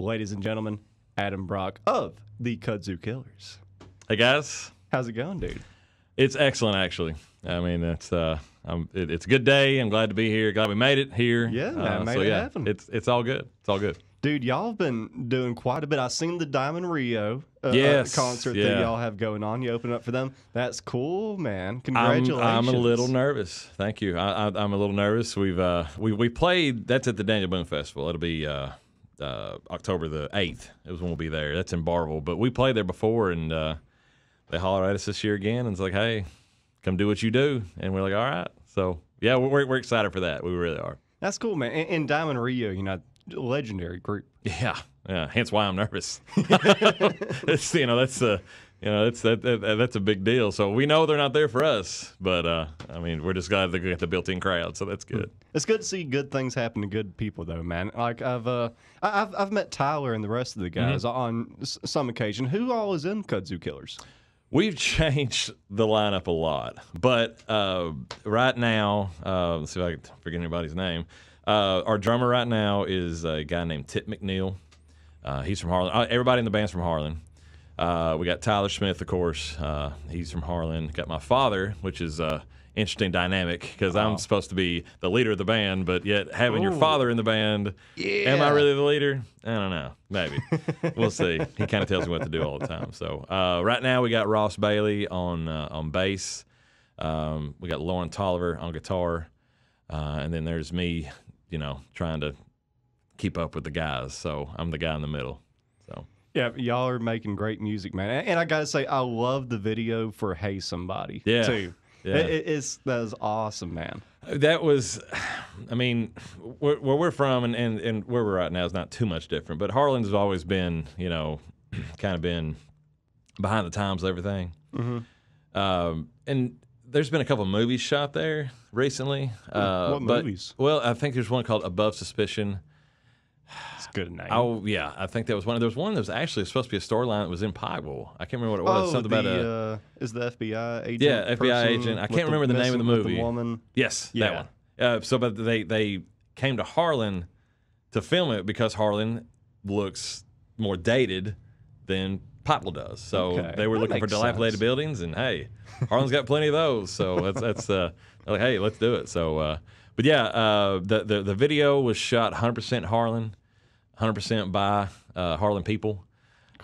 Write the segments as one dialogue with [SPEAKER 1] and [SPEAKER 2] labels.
[SPEAKER 1] ladies and gentlemen, Adam Brock of the Kudzu Killers.
[SPEAKER 2] Hey guys,
[SPEAKER 1] How's it going, dude?
[SPEAKER 2] it's excellent actually. I mean, it's uh, I'm, it, it's a good day. I'm glad to be here. Glad we made it here.
[SPEAKER 1] Yeah, man,
[SPEAKER 2] uh,
[SPEAKER 1] made
[SPEAKER 2] so
[SPEAKER 1] it
[SPEAKER 2] yeah,
[SPEAKER 1] happen.
[SPEAKER 2] It's it's all good. It's all good.
[SPEAKER 1] Dude, y'all have been doing quite a bit. I seen the Diamond Rio uh, uh,
[SPEAKER 2] Yes,
[SPEAKER 1] concert that y'all have going on. You open up for them. That's cool, man.
[SPEAKER 2] I'm,
[SPEAKER 1] Congratulations.
[SPEAKER 2] I'm a little nervous. Thank you. I, I, I'm a little nervous. We've uh, we we played. That's at the Daniel Boone Festival. It'll be uh, uh, October the eighth. It was when we'll be there. That's in Barbourville. But we played there before, and uh, they hollered at us this year again, and it's like, hey, come do what you do. And we're like, all right. So yeah, we're we're excited for that. We really are.
[SPEAKER 1] That's cool, man. And, and Diamond Rio, you know, legendary group.
[SPEAKER 2] Yeah, yeah. Hence why I'm nervous. it's you know that's a you know that's that, that that's a big deal. So we know they're not there for us, but uh, I mean we're just glad they got the built-in crowd, so that's good.
[SPEAKER 1] It's good to see good things happen to good people, though, man. Like I've uh, I- I've I've met Tyler and the rest of the
[SPEAKER 2] Mm-hmm.
[SPEAKER 1] guys on s- some occasion. Who all is in Kudzu Killers?
[SPEAKER 2] We've changed the lineup a lot, but uh, right now, uh, let's see if I can forget anybody's name. Uh, our drummer right now is a guy named Tip McNeil. Uh, he's from Harlan. Uh, everybody in the band's from Harlan. Uh, we got Tyler Smith, of course. Uh, he's from Harlan. Got my father, which is uh, interesting dynamic because I'm supposed to be the leader of the band, but yet having your
[SPEAKER 1] Ooh.
[SPEAKER 2] father in the band, am I really the leader? I don't know. Maybe we'll see. He kind of tells me what to do all the time. So uh, right now we got Ross Bailey on uh, on bass. Um, we got Lauren Tolliver on guitar, uh, and then there's me, you know, trying to keep up with the guys. So I'm the guy in the middle.
[SPEAKER 1] Yeah, y'all are making great music, man. And- I gotta say, I love the video for "Hey Somebody"
[SPEAKER 2] Yeah.
[SPEAKER 1] too.
[SPEAKER 2] Yeah.
[SPEAKER 1] It- it- it's that is awesome, man.
[SPEAKER 2] That was, I mean, where, where we're from and, and, and where we're at now is not too much different. But Harlan's has always been, you know, kind of been behind the times, with everything.
[SPEAKER 1] Mm-hmm.
[SPEAKER 2] Um, and there's been a couple movies shot there recently. Uh,
[SPEAKER 1] what
[SPEAKER 2] but-
[SPEAKER 1] movies?
[SPEAKER 2] Well, I think there's one called Above Suspicion.
[SPEAKER 1] It's a good name.
[SPEAKER 2] Oh yeah, I think that was one. There was one that was actually supposed to be a storyline that was in Pikeville. I can't remember what it was.
[SPEAKER 1] Oh,
[SPEAKER 2] Something
[SPEAKER 1] the,
[SPEAKER 2] about a
[SPEAKER 1] uh, is the FBI agent?
[SPEAKER 2] Yeah, FBI agent. I can't remember the name of the
[SPEAKER 1] messing with
[SPEAKER 2] movie.
[SPEAKER 1] woman.
[SPEAKER 2] Yes,
[SPEAKER 1] Yeah.
[SPEAKER 2] that one. Uh, so, but they they came to Harlan to film it because Harlan looks more dated than Poplar does. So
[SPEAKER 1] Okay,
[SPEAKER 2] they were
[SPEAKER 1] that
[SPEAKER 2] looking for dilapidated
[SPEAKER 1] sense.
[SPEAKER 2] buildings, and hey, Harlan's got plenty of those. So that's that's uh, like, hey, let's do it. So, uh, but yeah, uh, the, the the video was shot 100% Harlan, 100% by uh, Harlan people.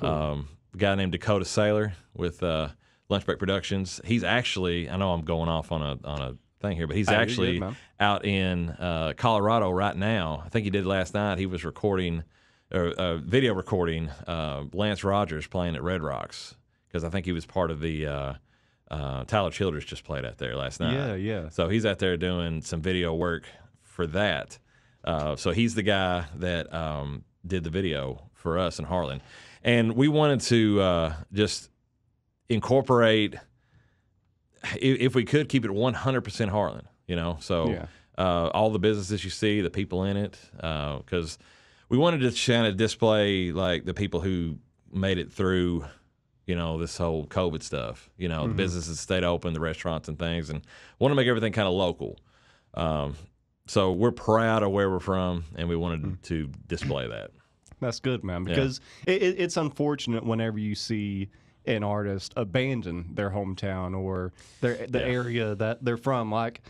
[SPEAKER 2] Um, a guy named Dakota Sailor with uh, Lunch Break Productions. He's actually, I know I'm going off on a on a thing here, but he's
[SPEAKER 1] you're
[SPEAKER 2] actually
[SPEAKER 1] good,
[SPEAKER 2] out in uh, Colorado right now. I think he did last night. He was recording, uh, uh, video recording uh, Lance Rogers playing at Red Rocks because I think he was part of the. Uh, uh, Tyler Childers just played out there last night.
[SPEAKER 1] Yeah, yeah.
[SPEAKER 2] So he's out there doing some video work for that. Uh, so he's the guy that um, did the video for us in Harlan. And we wanted to uh, just incorporate, if we could, keep it 100% Harlan, you know? So
[SPEAKER 1] Yeah.
[SPEAKER 2] uh, all the businesses you see, the people in it, because we wanted to kind of display like the people who made it through you know, this whole COVID stuff. You know, the businesses stayed open, the restaurants and things, and want to make everything kind of local. Um, so we're proud of where we're from, and we wanted mm. to display that.
[SPEAKER 1] That's good, man.
[SPEAKER 2] Yeah.
[SPEAKER 1] Because it, it, it's unfortunate whenever you see an artist abandon their hometown or their the
[SPEAKER 2] Yeah.
[SPEAKER 1] area that they're from. Like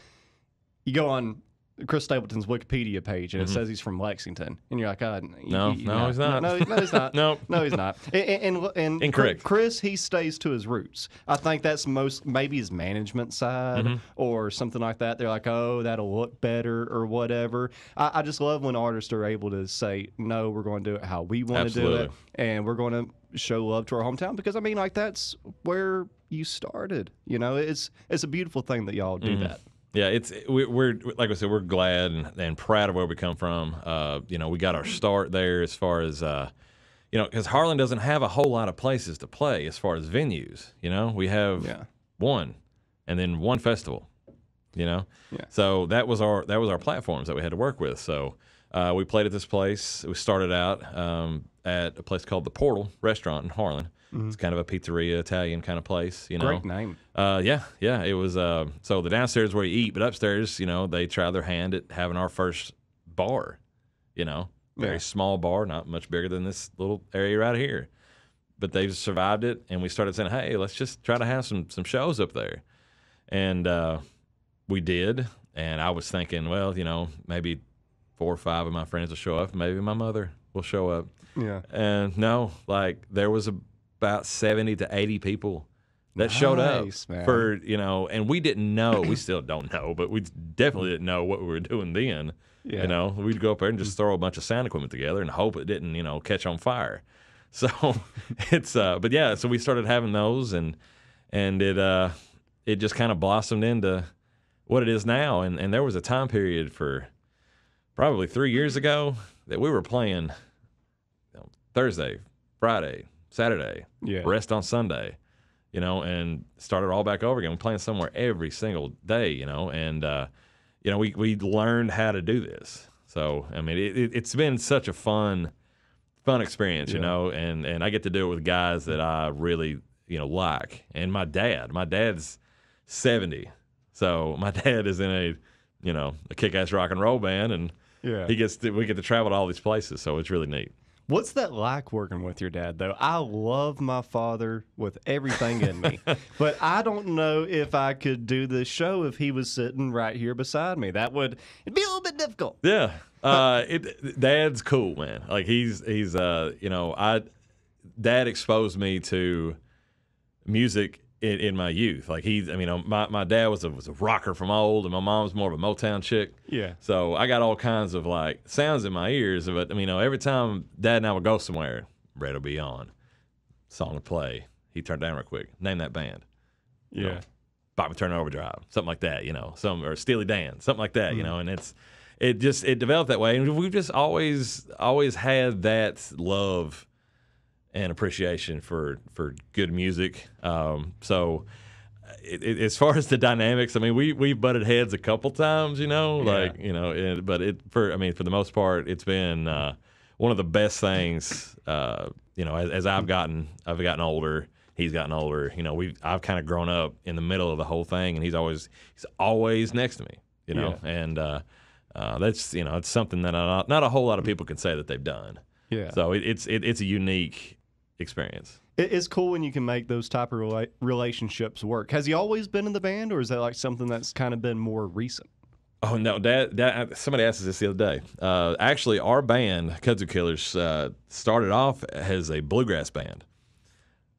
[SPEAKER 1] you go on Chris Stapleton's Wikipedia page and it says he's from Lexington, and you're like, oh, y-
[SPEAKER 2] Mm-hmm. No, no, he's not.
[SPEAKER 1] No, no, he's not.
[SPEAKER 2] Nope.
[SPEAKER 1] no, he's not. And, and, and,
[SPEAKER 2] Incorrect.
[SPEAKER 1] Chris, he stays to his roots. I think that's most maybe his management side
[SPEAKER 2] Mm-hmm.
[SPEAKER 1] or something like that. They're like, oh, that'll look better or whatever. I, I just love when artists are able to say, no, we're going to do it how we want to do it, and we're going to show love to our hometown because I mean, like that's where you started. You know, it's it's a beautiful thing that y'all
[SPEAKER 2] Mm-hmm.
[SPEAKER 1] do that.
[SPEAKER 2] Yeah, it's we, we're like I said, we're glad and, and proud of where we come from. Uh, you know, we got our start there as far as uh, you know, because Harlan doesn't have a whole lot of places to play as far as venues. You know, we have
[SPEAKER 1] Yeah.
[SPEAKER 2] one, and then one festival. You know,
[SPEAKER 1] Yeah.
[SPEAKER 2] so that was our that was our platforms that we had to work with. So uh, we played at this place. We started out um, at a place called the Portal Restaurant in Harlan. It's kind of a pizzeria Italian kind of place. You know,
[SPEAKER 1] Great name.
[SPEAKER 2] uh, yeah, yeah. It was uh, so the downstairs where you eat, but upstairs, you know, they try their hand at having our first bar. You know, very
[SPEAKER 1] Yeah.
[SPEAKER 2] small bar, not much bigger than this little area right here. But they've survived it, and we started saying, "Hey, let's just try to have some some shows up there," and uh, we did. And I was thinking, well, you know, maybe four or five of my friends will show up, maybe my mother will show up.
[SPEAKER 1] Yeah.
[SPEAKER 2] And no, like there was about 70 to 80 people that showed up
[SPEAKER 1] man.
[SPEAKER 2] for, you know, and we didn't know, we still don't know, but we definitely didn't know what we were doing then.
[SPEAKER 1] Yeah.
[SPEAKER 2] You know, we'd go up there and just throw a bunch of sound equipment together and hope it didn't, you know, catch on fire. So it's, uh, but yeah, so we started having those and, and it, uh, it just kind of blossomed into what it is now. And, and there was a time period for probably three years ago that we were playing you know, Thursday, Friday, Saturday,
[SPEAKER 1] Yeah.
[SPEAKER 2] rest on Sunday, you know, and started all back over again. We're playing somewhere every single day, you know, and uh, you know we we learned how to do this. So I mean, it, it, it's been such a fun fun experience, you
[SPEAKER 1] Yeah.
[SPEAKER 2] know, and and I get to do it with guys that I really you know like, and my dad, my dad's seventy, so my dad is in a you know a kick-ass rock and roll band, and
[SPEAKER 1] Yeah.
[SPEAKER 2] he gets to, we get to travel to all these places, so it's really neat.
[SPEAKER 1] What's that like working with your dad, though? I love my father with everything in me, but I don't know if I could do this show if he was sitting right here beside me. That would it'd be a little bit difficult.
[SPEAKER 2] Yeah. Uh, it, Dad's cool, man. Like he's he's uh you know I Dad exposed me to music in, in my youth. Like he's I mean uh, my, my dad was a was a rocker from old, and my mom's more of a Motown chick.
[SPEAKER 1] Yeah.
[SPEAKER 2] So I got all kinds of like sounds in my ears. But I mean, you know, every time Dad and I would go somewhere, Red will be on, song to play. He turned down real quick. Name that band. you know, Bachman-Turner Overdrive, something like that, you know, some or Steely Dan, something like that, you know, and it's it just it developed that way, and we've just always always had that love and appreciation for for good music. Um, so. It, it, as far as the dynamics, I mean, we we butted heads a couple times, you know,
[SPEAKER 1] Yeah.
[SPEAKER 2] like you know, it, but it for I mean, for the most part, it's been uh, one of the best things. Uh, you know, as, as I've gotten, I've gotten older. He's gotten older. You know, we I've kind of grown up in the middle of the whole thing, and he's always he's always next to me. You know, and uh, uh, that's you know, it's something that I, not a whole lot of people can say that they've done.
[SPEAKER 1] Yeah.
[SPEAKER 2] So it, it's it, it's a unique experience.
[SPEAKER 1] It's cool when you can make those type of rela- relationships work. Has he always been in the band, or is that like something that's kind of been more recent?
[SPEAKER 2] Oh no, Dad! Dad somebody asked us this the other day. Uh, actually, our band, Kudzu Killers, uh, started off as a bluegrass band.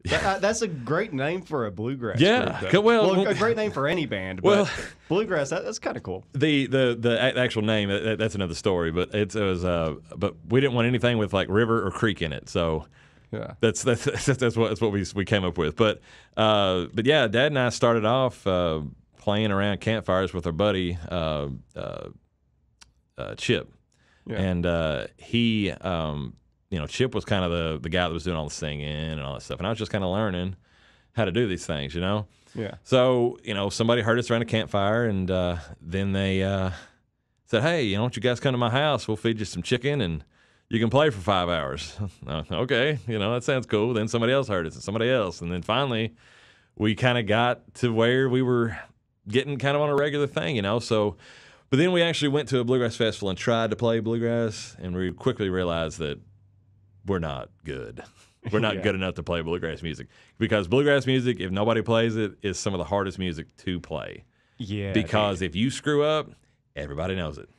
[SPEAKER 1] That- uh, that's a great name for a bluegrass. Band.
[SPEAKER 2] Yeah,
[SPEAKER 1] group,
[SPEAKER 2] well-
[SPEAKER 1] well, a great name for any band. But
[SPEAKER 2] Well-
[SPEAKER 1] bluegrass, that, that's kind of cool.
[SPEAKER 2] The the the actual name that, that's another story, but it's, it was uh, but we didn't want anything with like river or creek in it, so
[SPEAKER 1] Yeah.
[SPEAKER 2] that's that's that's, that's what that's what we we came up with. But uh, but yeah, Dad and I started off uh, playing around campfires with our buddy uh, uh, uh, Chip,
[SPEAKER 1] Yeah.
[SPEAKER 2] and uh, he um, you know Chip was kind of the the guy that was doing all the singing and all that stuff, and I was just kind of learning how to do these things, you know.
[SPEAKER 1] Yeah.
[SPEAKER 2] So, you know, somebody heard us around a campfire and uh, then they uh, said, Hey, you know, why don't you guys come to my house? We'll feed you some chicken and you can play for five hours. Uh, okay, you know, that sounds cool. Then somebody else heard it, and somebody else. And then finally, we kind of got to where we were getting kind of on a regular thing, you know. So, but then we actually went to a bluegrass festival and tried to play bluegrass, and we quickly realized that we're not good. We're not
[SPEAKER 1] Yeah.
[SPEAKER 2] good enough to play bluegrass music because bluegrass music, if nobody plays it, is some of the hardest music to play.
[SPEAKER 1] Yeah.
[SPEAKER 2] because if you screw up, everybody knows it.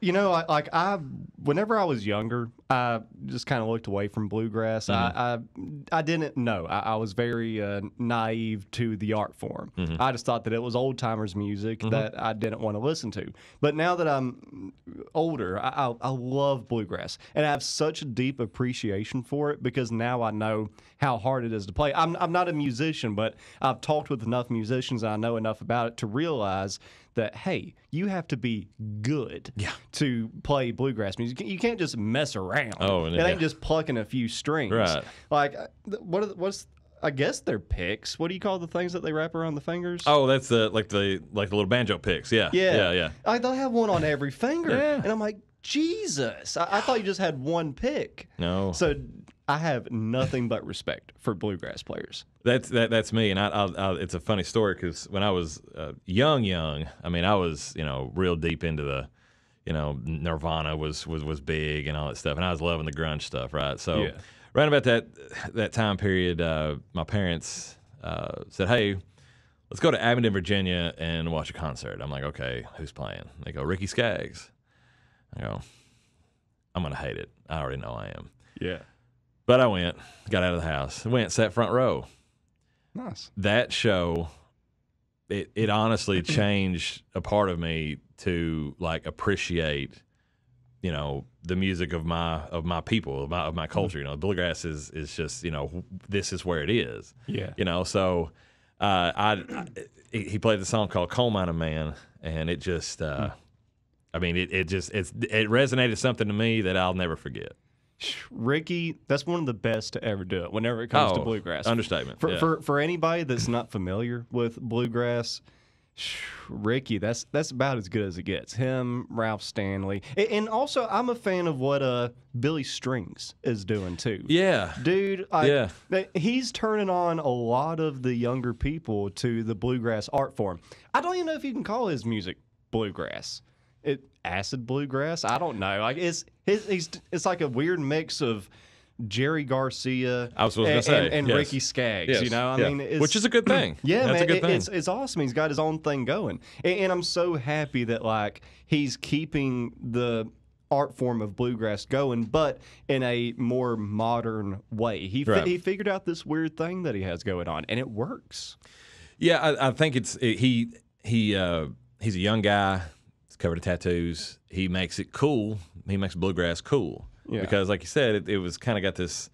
[SPEAKER 1] You know, like I, whenever I was younger, I just kind of looked away from bluegrass. I, mm-hmm. I, I didn't know. I, I was very uh, naive to the art form. Mm-hmm. I just thought that it was old timers music mm-hmm. that I didn't want to listen to. But now that I'm older, I, I, I love bluegrass, and I have such a deep appreciation for it because now I know how hard it is to play. I'm, I'm not a musician, but I've talked with enough musicians and I know enough about it to realize that hey, you have to be good to play bluegrass music. You can't just mess around.
[SPEAKER 2] Oh, and
[SPEAKER 1] it
[SPEAKER 2] yeah.
[SPEAKER 1] ain't just plucking a few strings.
[SPEAKER 2] Right.
[SPEAKER 1] Like uh, what? Are, the- what's I guess they're picks. What do you call the things that they wrap around the fingers?
[SPEAKER 2] Oh, that's the like the like the little banjo picks. Yeah,
[SPEAKER 1] yeah,
[SPEAKER 2] yeah, yeah.
[SPEAKER 1] Like they have one on every finger,
[SPEAKER 2] Yeah.
[SPEAKER 1] and I'm like, Jesus! I, I thought you just had one pick.
[SPEAKER 2] No,
[SPEAKER 1] So I have nothing but respect for bluegrass players.
[SPEAKER 2] That's that. That's me, and I, I, I it's a funny story because when I was uh, young, young, I mean, I was you know real deep into the, you know, Nirvana was was was big and all that stuff, and I was loving the grunge stuff, right? So,
[SPEAKER 1] Yeah.
[SPEAKER 2] right about that that time period, uh, my parents uh, said, "Hey, let's go to Abingdon, Virginia, and watch a concert." I'm like, "Okay, who's playing?" They go, "Ricky Skaggs." I go, "I'm gonna hate it. I already know I am."
[SPEAKER 1] Yeah.
[SPEAKER 2] But I went, got out of the house, went, sat front row.
[SPEAKER 1] Nice.
[SPEAKER 2] That show, it it honestly changed a part of me to like appreciate, you know, the music of my of my people, of my, of my culture. You know, bluegrass is is just you know this is where it is.
[SPEAKER 1] Yeah.
[SPEAKER 2] You know, so uh, I, I he he played the song called "Coal Mining Man," and it just. Uh, I mean, it, it just it's it resonated something to me that I'll never forget.
[SPEAKER 1] Ricky, that's one of the best to ever do it whenever it comes to
[SPEAKER 2] Oh,
[SPEAKER 1] bluegrass.
[SPEAKER 2] understatement,
[SPEAKER 1] For,
[SPEAKER 2] yeah.
[SPEAKER 1] for for anybody that's not familiar with bluegrass, Ricky, that's that's about as good as it gets. Him, Ralph Stanley, A- and also I'm a fan of what uh Billy Strings is doing too.
[SPEAKER 2] Yeah,
[SPEAKER 1] Dude, I,
[SPEAKER 2] Yeah.
[SPEAKER 1] he's turning on a lot of the younger people to the bluegrass art form. I don't even know if you can call his music bluegrass. It acid bluegrass. I don't know. Like it's his, he's it's like a weird mix of Jerry Garcia
[SPEAKER 2] I was- gonna say,
[SPEAKER 1] and, and
[SPEAKER 2] yes.
[SPEAKER 1] Ricky Skaggs.
[SPEAKER 2] Yes,
[SPEAKER 1] You know, I
[SPEAKER 2] yeah.
[SPEAKER 1] mean, it's,
[SPEAKER 2] which is a good thing.
[SPEAKER 1] yeah,
[SPEAKER 2] that's
[SPEAKER 1] man,
[SPEAKER 2] good
[SPEAKER 1] it-
[SPEAKER 2] thing.
[SPEAKER 1] it's it's awesome. He's got his own thing going, and, and I'm so happy that like he's keeping the art form of bluegrass going, but in a more modern way. He fi- he figured out this weird thing that he has going on, and it works.
[SPEAKER 2] Yeah, I, I think it's it, he he uh, he's a young guy. He's covered in tattoos. He makes it cool. He makes bluegrass cool
[SPEAKER 1] Yeah.
[SPEAKER 2] because, like you said, it, it was kind of got this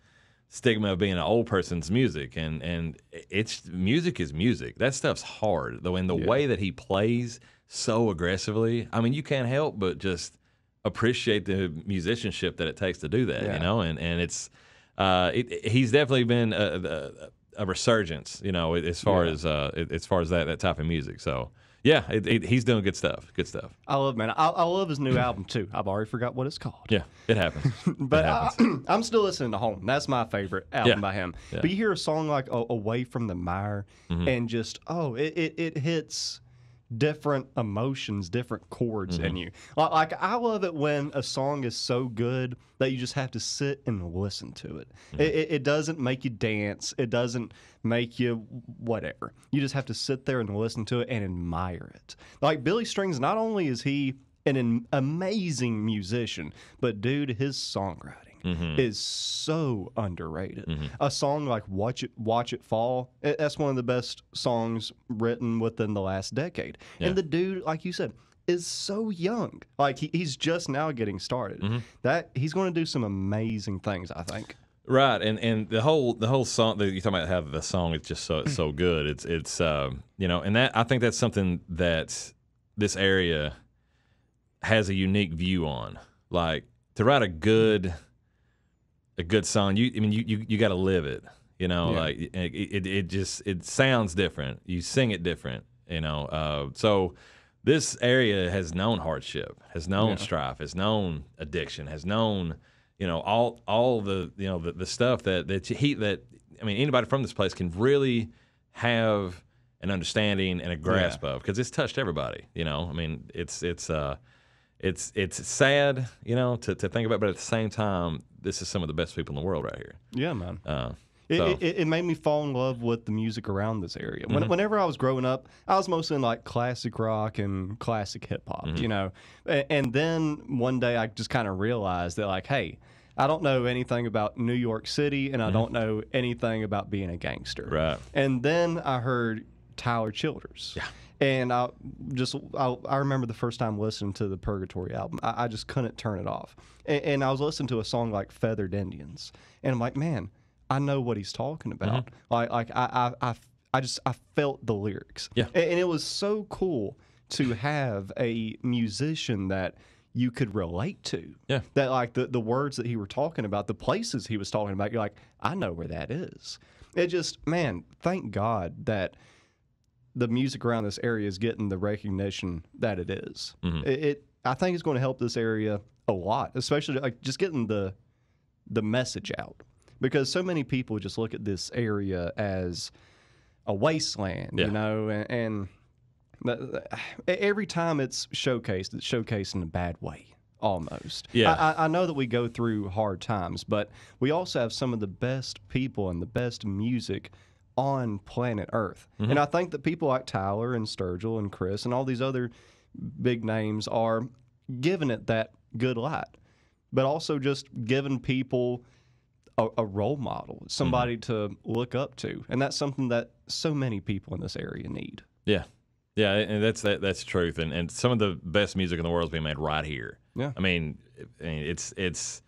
[SPEAKER 2] stigma of being an old person's music, and and it's music is music. That stuff's hard though, and the way that he plays so aggressively. I mean, you can't help but just appreciate the musicianship that it takes to do that.
[SPEAKER 1] Yeah.
[SPEAKER 2] You know, and and it's uh, it, he's definitely been a, a, a resurgence. You know, as far
[SPEAKER 1] Yeah.
[SPEAKER 2] as uh, as far as that that type of music. So yeah, it, it, he's doing good stuff. Good stuff.
[SPEAKER 1] I love man. I, I love his new album too. I've already forgot what it's called.
[SPEAKER 2] Yeah, it happens.
[SPEAKER 1] But
[SPEAKER 2] it
[SPEAKER 1] I,
[SPEAKER 2] happens.
[SPEAKER 1] I'm still listening to Home. That's my favorite album
[SPEAKER 2] Yeah.
[SPEAKER 1] by him.
[SPEAKER 2] Yeah.
[SPEAKER 1] But you hear a song like "A- Away from the Mire
[SPEAKER 2] Mm-hmm.
[SPEAKER 1] and just, oh, it, it, it hits different emotions, different chords
[SPEAKER 2] Mm-hmm.
[SPEAKER 1] in you. Like, like, I love it when a song is so good that you just have to sit and listen to it.
[SPEAKER 2] Mm-hmm.
[SPEAKER 1] It, it. it doesn't make you dance, it doesn't make you whatever. You just have to sit there and listen to it and admire it. Like Billy Strings, not only is he an, an amazing musician, but dude, his songwriting is so underrated. A song like "Watch It, Watch It Fall" eh, that's one of the best songs written within the last decade.
[SPEAKER 2] Yeah.
[SPEAKER 1] And the dude, like you said, is so young. Like he, he's just now getting started. That he's going to do some amazing things. I think.
[SPEAKER 2] Right, and and the whole the whole song that you're talking about how the song is just so so good. It's it's um, you know, and that I think that's something that this area has a unique view on. Like to write a good a good song, you I mean you you, you got to live it. You know,
[SPEAKER 1] Yeah.
[SPEAKER 2] like it, it it just it sounds different. You sing it different. You know, uh, so this area has known hardship, has known
[SPEAKER 1] Yeah.
[SPEAKER 2] strife, has known addiction, has known you know all all the you know the, the stuff that that he that I mean anybody from this place can really have an understanding and a grasp of because it's touched everybody. You know, I mean it's it's uh it's it's sad you know to, to think about, but at the same time, this is some of the best people in the world right here.
[SPEAKER 1] Yeah, man.
[SPEAKER 2] Uh,
[SPEAKER 1] It,
[SPEAKER 2] so-
[SPEAKER 1] it, it made me fall in love with the music around this area.
[SPEAKER 2] Mm-hmm.
[SPEAKER 1] Whenever I was growing up, I was mostly in like classic rock and classic hip hop,
[SPEAKER 2] Mm-hmm.
[SPEAKER 1] you know. A- And then one day I just kind of realized that, like, hey, I don't know anything about New York City and I don't know anything about being a gangster.
[SPEAKER 2] Mm-hmm. Right.
[SPEAKER 1] And then I heard Tyler Childers. Yeah. And I just, I, I remember the first time listening to the Purgatory album, I, I just couldn't turn it off. And, and I was listening to a song like Feathered Indians. And I'm like, man, I know what he's talking about.
[SPEAKER 2] Mm-hmm.
[SPEAKER 1] Like, like I, I, I, I just, I felt the lyrics.
[SPEAKER 2] Yeah.
[SPEAKER 1] And, and it was so cool to have a musician that you could relate to.
[SPEAKER 2] Yeah.
[SPEAKER 1] That like the, the words that he were talking about, the places he was talking about, you're like, I know where that is. It just, man, thank God that the music around this area is getting the recognition that it is.
[SPEAKER 2] Mm-hmm.
[SPEAKER 1] It, it, I think it's going to help this area a lot, especially like just getting the the message out because so many people just look at this area as a wasteland,
[SPEAKER 2] Yeah.
[SPEAKER 1] you know, and, and Every time it's showcased, it's showcased in a bad way. Almost.
[SPEAKER 2] Yeah.
[SPEAKER 1] I, I- I know that we go through hard times, but we also have some of the best people and the best music on planet Earth.
[SPEAKER 2] Mm-hmm.
[SPEAKER 1] And I think that people like Tyler and Sturgill and Chris and all these other big names are giving it that good light, but also just giving people a, a role model, somebody to look up to. And that's something that so many people in this area need.
[SPEAKER 2] Yeah, yeah, and that's that, that's the truth. And and some of the best music in the world is being made right here.
[SPEAKER 1] Yeah.
[SPEAKER 2] I mean, I mean it's it's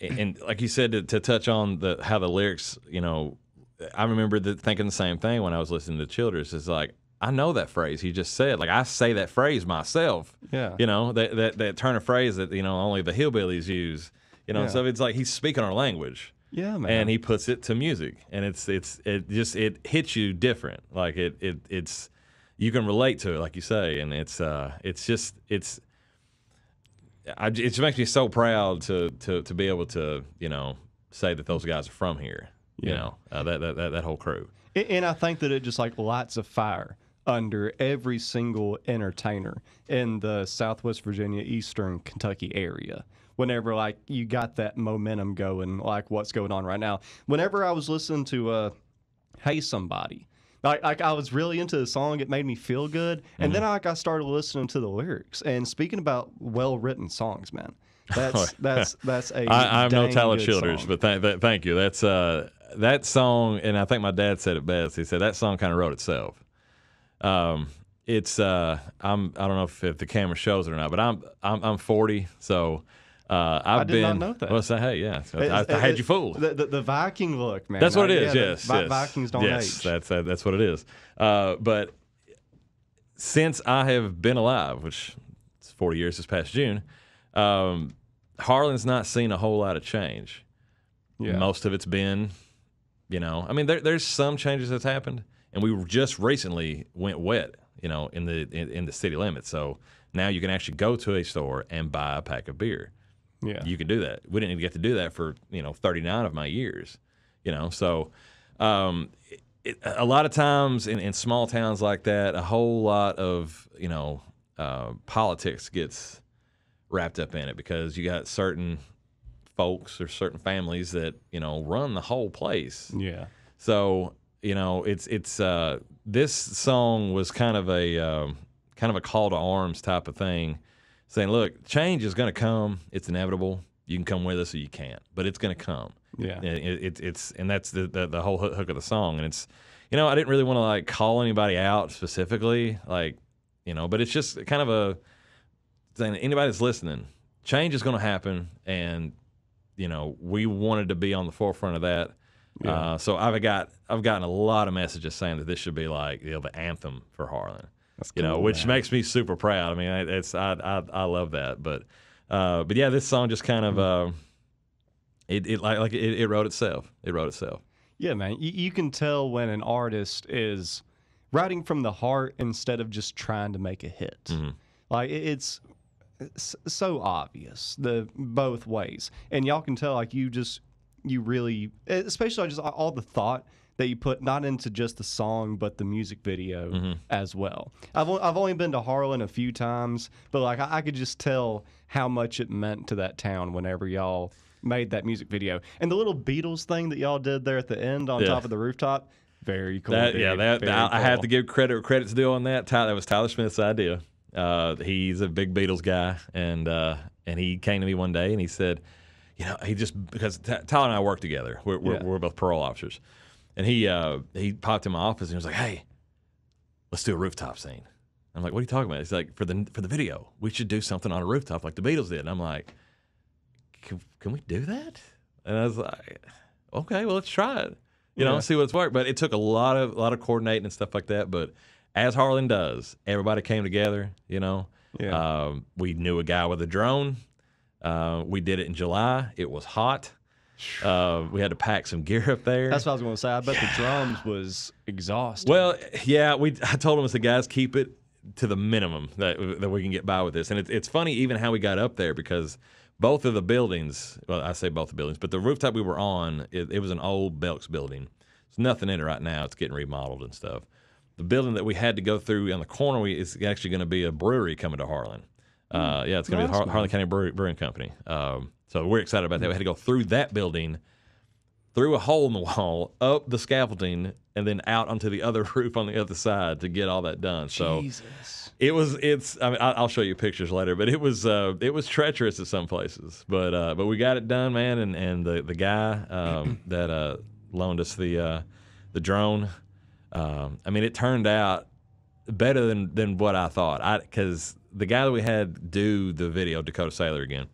[SPEAKER 2] and like you said to, to touch on the how the lyrics, you know, I remember the, thinking the same thing when I was listening to Childers. It's like I know that phrase he just said. Like I say that phrase myself.
[SPEAKER 1] Yeah.
[SPEAKER 2] You know that that that turn of phrase that you know only the hillbillies use. You know,
[SPEAKER 1] Yeah.
[SPEAKER 2] so it's like he's speaking our language
[SPEAKER 1] Yeah, man.
[SPEAKER 2] and he puts it to music and it's it's it just it hits you different like it it it's you can relate to it like you say and it's uh it's just it's I, it just makes me so proud to to to be able to you know say that those guys are from here you
[SPEAKER 1] Yeah.
[SPEAKER 2] know uh, that, that that that whole crew
[SPEAKER 1] And I think that it just like lights a fire under every single entertainer in the Southwest Virginia, Eastern Kentucky area. Whenever like you got that momentum going, like what's going on right now. Whenever I was listening to uh, "Hey Somebody," like like I was really into the song, it made me feel good, and then like I started listening to the lyrics. And speaking about well written songs, man, that's that's that's a
[SPEAKER 2] I, I'm no Tyler
[SPEAKER 1] good
[SPEAKER 2] Childers,
[SPEAKER 1] song.
[SPEAKER 2] but th- th- thank you. That's uh, that song, and I think my dad said it best. He said that song kind of wrote itself. Um, it's uh, I'm I don't know if, if the camera shows it or not, but I'm I'm, I'm 40, so uh, I've
[SPEAKER 1] did not
[SPEAKER 2] been.
[SPEAKER 1] know that.
[SPEAKER 2] Well, say hey, yeah, I,
[SPEAKER 1] It-
[SPEAKER 2] I had you fooled.
[SPEAKER 1] The, the, the Viking look, man.
[SPEAKER 2] That's what it is.
[SPEAKER 1] yeah,
[SPEAKER 2] yes,
[SPEAKER 1] Vi-
[SPEAKER 2] yes.
[SPEAKER 1] Vikings don't
[SPEAKER 2] yes,
[SPEAKER 1] age.
[SPEAKER 2] That's that, that's what it is. Uh, but since I have been alive, which is 40 years this past June, um, Harlan's not seen a whole lot of change.
[SPEAKER 1] Yeah.
[SPEAKER 2] Most of it's been, you know, I mean, there, there's some changes that's happened, and we just recently went wet, you know, in the in, in the city limits. So now you can actually go to a store and buy a pack of beer
[SPEAKER 1] yeah.
[SPEAKER 2] you can do that. We didn't even get to do that for you know 39 of my years, you know. So um, it, it, a lot of times in, in small towns like that, a whole lot of you know uh, politics gets wrapped up in it because you got certain folks or certain families that you know run the whole place.
[SPEAKER 1] yeah.
[SPEAKER 2] So you know, it's it's uh, this song was kind of a um, kind of a call to arms type of thing, saying, "Look, change is going to come. It's inevitable. You can come with us or you can't, but it's going to come."
[SPEAKER 1] Yeah.
[SPEAKER 2] And it, it, it's and that's the, the the whole hook of the song, and it's you know I didn't really want to like call anybody out specifically, like you know, but it's just kind of a saying anybody that's listening, change is going to happen, and you know we wanted to be on the forefront of that.
[SPEAKER 1] Yeah.
[SPEAKER 2] Uh, so I've got I've gotten a lot of messages saying that this should be like you know the anthem for Harlan,
[SPEAKER 1] That's
[SPEAKER 2] you know,
[SPEAKER 1] cool,
[SPEAKER 2] which
[SPEAKER 1] man.
[SPEAKER 2] makes me super proud. I mean, I- it's I I, I love that, but uh, but yeah, this song just kind of uh, it, it like like it, it wrote itself. It wrote itself.
[SPEAKER 1] Yeah, man. You, you can tell when an artist is writing from the heart instead of just trying to make a hit.
[SPEAKER 2] Mhm.
[SPEAKER 1] Like it's so obvious the both ways, and y'all can tell like you just you really, especially just all the thought that you put not into just the song but the music video
[SPEAKER 2] Mm-hmm.
[SPEAKER 1] as well. I've I've only been to Harlan a few times, but like I, I could just tell how much it meant to that town whenever y'all made that music video. And the little Beatles thing that y'all did there at the end on
[SPEAKER 2] Yeah.
[SPEAKER 1] top of the rooftop, very cool.
[SPEAKER 2] That, yeah, that,
[SPEAKER 1] Very
[SPEAKER 2] I, I have to give credit where credit's due on that. Ty, that was Tyler Smith's idea. Uh, he's a big Beatles guy, and uh, and he came to me one day and he said, you know, he just because Ty- Tyler and I work together. We're, we're,
[SPEAKER 1] Yeah.
[SPEAKER 2] we're both parole officers, and he uh, he popped in my office and he was like, hey, let's do a rooftop scene. I'm like, what are you talking about? He's like, for the for the video, we should do something on a rooftop like the Beatles did. And I'm like, can, can we do that? And I was like, okay, well, let's try it. You know,
[SPEAKER 1] Yeah.
[SPEAKER 2] see what's worked. But it took a lot of a lot of coordinating and stuff like that. But as Harlan does, everybody came together. You know,
[SPEAKER 1] Yeah.
[SPEAKER 2] um, we knew a guy with a drone. Uh, we did it in July. It was hot. Uh, we had to pack some gear up there.
[SPEAKER 1] That's what I was going to say. I bet the drums was exhausting.
[SPEAKER 2] Well, yeah, we. I told him, I said, guys, keep it to the minimum that that we can get by with this. And it's it's funny even how we got up there because both of the buildings. Well, I say both the buildings, but the rooftop we were on, it, it was an old Belks building. There's nothing in it right now. It's getting remodeled and stuff. The building that we had to go through on the corner we, is actually going to be a brewery coming to Harlan. Uh, yeah, it's going to be the Har- Harlan County Brew- Brewing Company. Um, so we're excited about that. We had to go through that building, through a hole in the wall, up the scaffolding, and then out onto the other roof on the other side to get all that done. So
[SPEAKER 1] Jesus.
[SPEAKER 2] it was. It's. I mean, I- I'll show you pictures later, but it was. Uh, it was treacherous at some places, but uh, but we got it done, man. And and the the guy um, that uh, loaned us the uh, the drone. Um, I mean, it turned out better than than what I thought. I because the guy that we had do the video, Dakota Sailor again.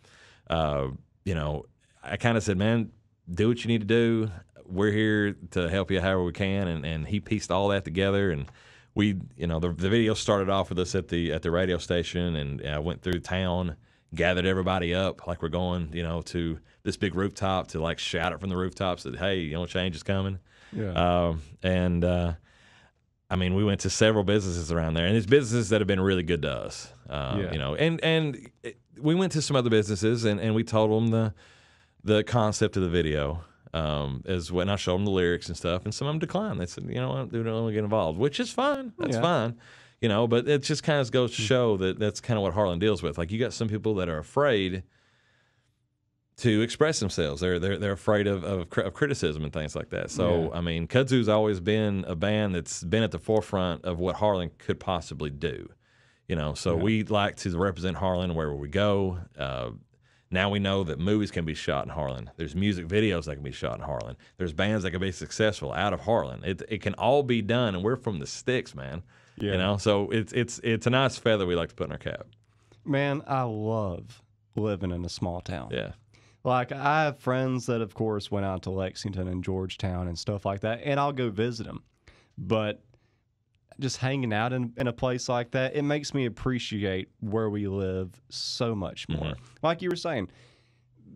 [SPEAKER 2] Uh, you know, I kind of said, man, do what you need to do. We're here to help you however we can, and and he pieced all that together and we you know the, the video started off with us at the at the radio station and I went through town gathered everybody up like we're going you know to this big rooftop to like shout it from the rooftops that hey you know change is coming
[SPEAKER 1] Yeah.
[SPEAKER 2] um, and uh, I mean we went to several businesses around there and it's businesses that have been really good to us uh,
[SPEAKER 1] Yeah.
[SPEAKER 2] you know and and it, we went to some other businesses and, and we told them the the concept of the video um, is when I showed them the lyrics and stuff, and some of them declined. They said, you know what, they don't want to get involved, which is fine. That's
[SPEAKER 1] Yeah.
[SPEAKER 2] fine. You know, but it just kind of goes to show that that's kind of what Harlan deals with. Like you got some people that are afraid to express themselves. They're they're they're afraid of of, of criticism and things like that. So
[SPEAKER 1] Yeah.
[SPEAKER 2] I mean, Kudzu's always been a band that's been at the forefront of what Harlan could possibly do. You know, so
[SPEAKER 1] Yeah.
[SPEAKER 2] we like to represent Harlan wherever we go. Uh, now we know that movies can be shot in Harlan. There's music videos that can be shot in Harlan. There's bands that can be successful out of Harlan. It it can all be done, and we're from the sticks, man.
[SPEAKER 1] Yeah.
[SPEAKER 2] You know, so it's it's it's a nice feather we like to put in our cap.
[SPEAKER 1] Man, I love living in a small town.
[SPEAKER 2] Yeah.
[SPEAKER 1] Like I have friends that, of course, went out to Lexington and Georgetown and stuff like that, and I'll go visit them. But just hanging out in, in a place like that, it makes me appreciate where we live so much more. Like you were saying,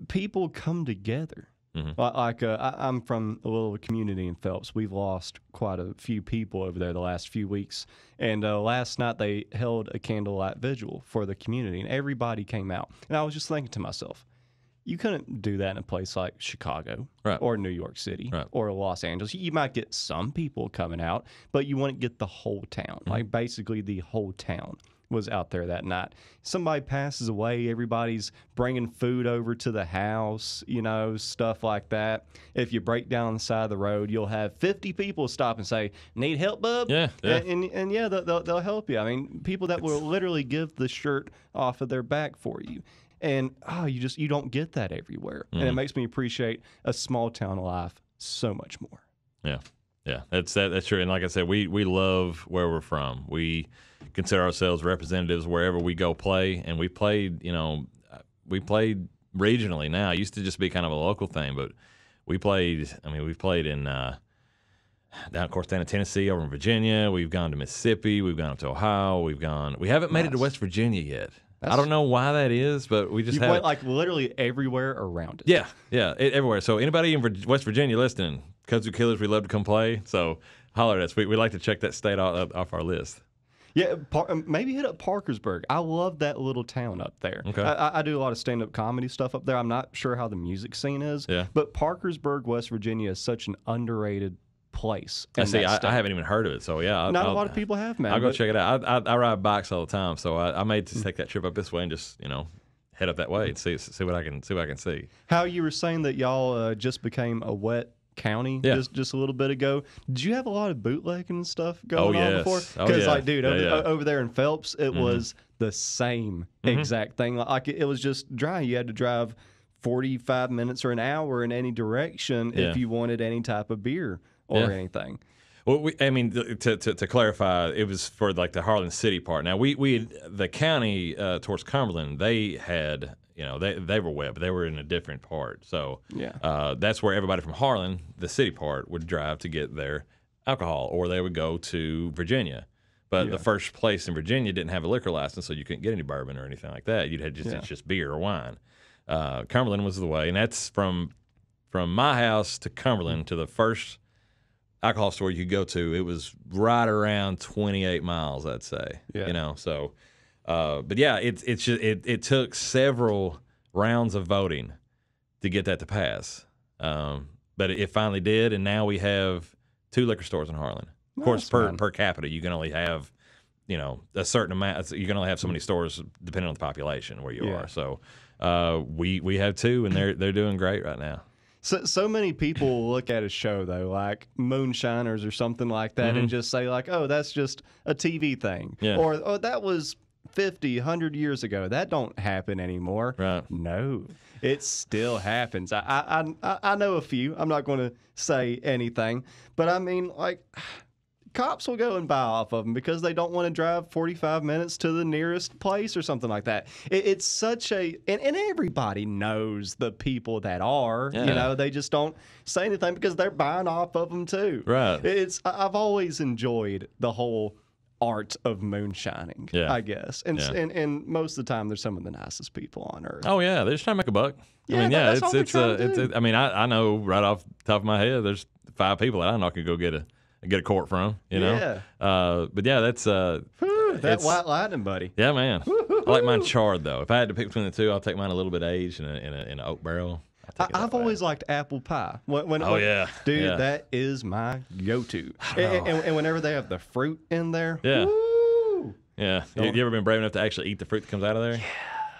[SPEAKER 1] people come together.
[SPEAKER 2] Mhm.
[SPEAKER 1] Like, like uh, I, I'm from a little community in Phelps. We've lost quite a few people over there the last few weeks. And uh, last night they held a candlelight vigil for the community, and everybody came out. And I was just thinking to myself, you couldn't do that in a place like Chicago
[SPEAKER 2] Right.
[SPEAKER 1] or New York City
[SPEAKER 2] Right.
[SPEAKER 1] or Los Angeles. You might get some people coming out, but you wouldn't get the whole town. Mm-hmm. Like basically the whole town was out there that night. Somebody passes away, everybody's bringing food over to the house, you know, stuff like that. If you break down the side of the road, you'll have 50 people stop and say, "Need help, bub?"
[SPEAKER 2] Yeah, yeah.
[SPEAKER 1] And, and, and yeah, they'll, they'll, they'll help you. I mean, people that will literally give the shirt off of their back for you. And oh, you just you don't get that everywhere, and
[SPEAKER 2] Mm-hmm.
[SPEAKER 1] it makes me appreciate a small town life so much more.
[SPEAKER 2] Yeah, yeah, that's that, that's true. And like I said, we we love where we're from. We consider ourselves representatives wherever we go play, and we played. You know, we played regionally. Now it used to just be kind of a local thing, but we played. I mean, we've played in. Uh, down, of course, down in Tennessee, over in Virginia. We've gone to Mississippi. We've gone up to Ohio. We've gone. We haven't made it to West Virginia yet. I don't know why that is, but we just
[SPEAKER 1] You
[SPEAKER 2] have
[SPEAKER 1] play like literally everywhere around it.
[SPEAKER 2] yeah, yeah, it, everywhere. So anybody in Vir- West Virginia listening, Kudzu Killers, we love to come play. So holler at us. We, we like to check that state off, off our list.
[SPEAKER 1] Yeah, Par- um, maybe hit up Parkersburg. I love that little town up there.
[SPEAKER 2] Okay.
[SPEAKER 1] I, I- I do a lot of stand up comedy stuff up there. I'm not sure how the music scene is.
[SPEAKER 2] Yeah.
[SPEAKER 1] But Parkersburg, West Virginia is such an underrated place.
[SPEAKER 2] I
[SPEAKER 1] in
[SPEAKER 2] see. I. I haven't even heard of it. So yeah, I'll,
[SPEAKER 1] Not
[SPEAKER 2] I'll,
[SPEAKER 1] a lot of people have, man.
[SPEAKER 2] I'll go check it out. I, I, I ride bikes all the time, so I, I may just take that trip up this way and just you know head up that way and see see what I can see what I can see.
[SPEAKER 1] How you were saying that y'all uh, just became a wet county
[SPEAKER 2] Yeah.
[SPEAKER 1] just just a little bit ago. Did you have a lot of bootlegging and stuff going
[SPEAKER 2] Oh,
[SPEAKER 1] on
[SPEAKER 2] yes.
[SPEAKER 1] before?
[SPEAKER 2] Oh,
[SPEAKER 1] Because
[SPEAKER 2] yeah.
[SPEAKER 1] like, dude,
[SPEAKER 2] Yeah,
[SPEAKER 1] over,
[SPEAKER 2] yeah. Mm-hmm.
[SPEAKER 1] over there in Phelps, it was the same exact thing. Like it, it was just dry. You had to drive. 45 minutes or an hour in any direction
[SPEAKER 2] Yeah.
[SPEAKER 1] if you wanted any type of beer or
[SPEAKER 2] Yeah.
[SPEAKER 1] anything.
[SPEAKER 2] Well, we, I mean, to, to, to clarify, it was for like the Harlan City part. Now, we we the county uh, towards Cumberland, they had you know they they were wet, but they were in a different part. So
[SPEAKER 1] Yeah.
[SPEAKER 2] uh, that's where everybody from Harlan, the city part, would drive to get their alcohol, or they would go to Virginia. But
[SPEAKER 1] Yeah.
[SPEAKER 2] the first place in Virginia didn't have a liquor license, so you couldn't get any bourbon or anything like that. You'd had just
[SPEAKER 1] Yeah.
[SPEAKER 2] it's just beer or wine. Uh, Cumberland was the way, and that's from from my house to Cumberland to the first alcohol store you could go to. It was right around 28 miles, I'd say.
[SPEAKER 1] Yeah.
[SPEAKER 2] You know, so, uh, but yeah, it's it's just it it took several rounds of voting to get that to pass. Um, but it, it finally did, and now we have two liquor stores in Harlan. Of course, per
[SPEAKER 1] fine.
[SPEAKER 2] per capita, you can only have, you know, a certain amount. You can only have so many stores depending on the population where you
[SPEAKER 1] Yeah.
[SPEAKER 2] are. So, uh, we we have two, and they're they're doing great right now.
[SPEAKER 1] So, so many people look at a show though, like Moonshiners or something like that, and just say like, "Oh, that's just a TV thing,"
[SPEAKER 2] Mm-hmm. Yeah.
[SPEAKER 1] or "Oh, that was 50, 100 years ago. That don't happen anymore."
[SPEAKER 2] Right.
[SPEAKER 1] No, it still happens. I, I, I, I know a few. I'm not going to say anything, but I mean, like, cops will go and buy off of them because they don't want to drive 45 minutes to the nearest place or something like that. It, it's such a, and, and everybody knows the people that are,
[SPEAKER 2] Yeah.
[SPEAKER 1] you know, they just don't say anything because they're buying off of them too.
[SPEAKER 2] Right.
[SPEAKER 1] It's, I've always enjoyed the whole art of moonshining,
[SPEAKER 2] Yeah.
[SPEAKER 1] I guess. And,
[SPEAKER 2] Yeah.
[SPEAKER 1] and, and most of the time, they're some of the nicest people on earth.
[SPEAKER 2] Oh yeah, they're just trying to make a buck.
[SPEAKER 1] Yeah,
[SPEAKER 2] I mean, yeah, it's it's uh, it's. It, I mean, I, I know right off the top of my head, there's five people that I know I could go get a get a court from. You know.
[SPEAKER 1] Yeah.
[SPEAKER 2] Uh, but yeah, that's uh,
[SPEAKER 1] Whew, that white lightning, buddy.
[SPEAKER 2] yeah, man. I like mine charred though. If I had to pick between the two, I'll take mine a little bit aged in a in a, in a oak barrel.
[SPEAKER 1] I,
[SPEAKER 2] take it that
[SPEAKER 1] I've
[SPEAKER 2] way.
[SPEAKER 1] always liked apple pie. When, when,
[SPEAKER 2] Oh,
[SPEAKER 1] when-
[SPEAKER 2] yeah.
[SPEAKER 1] dude,
[SPEAKER 2] Yeah.
[SPEAKER 1] that is my go-to. And, and, and whenever they have the fruit in there,
[SPEAKER 2] Yeah.
[SPEAKER 1] woo,
[SPEAKER 2] Yeah. You, you ever been brave enough to actually eat the fruit that comes out of there? Yeah.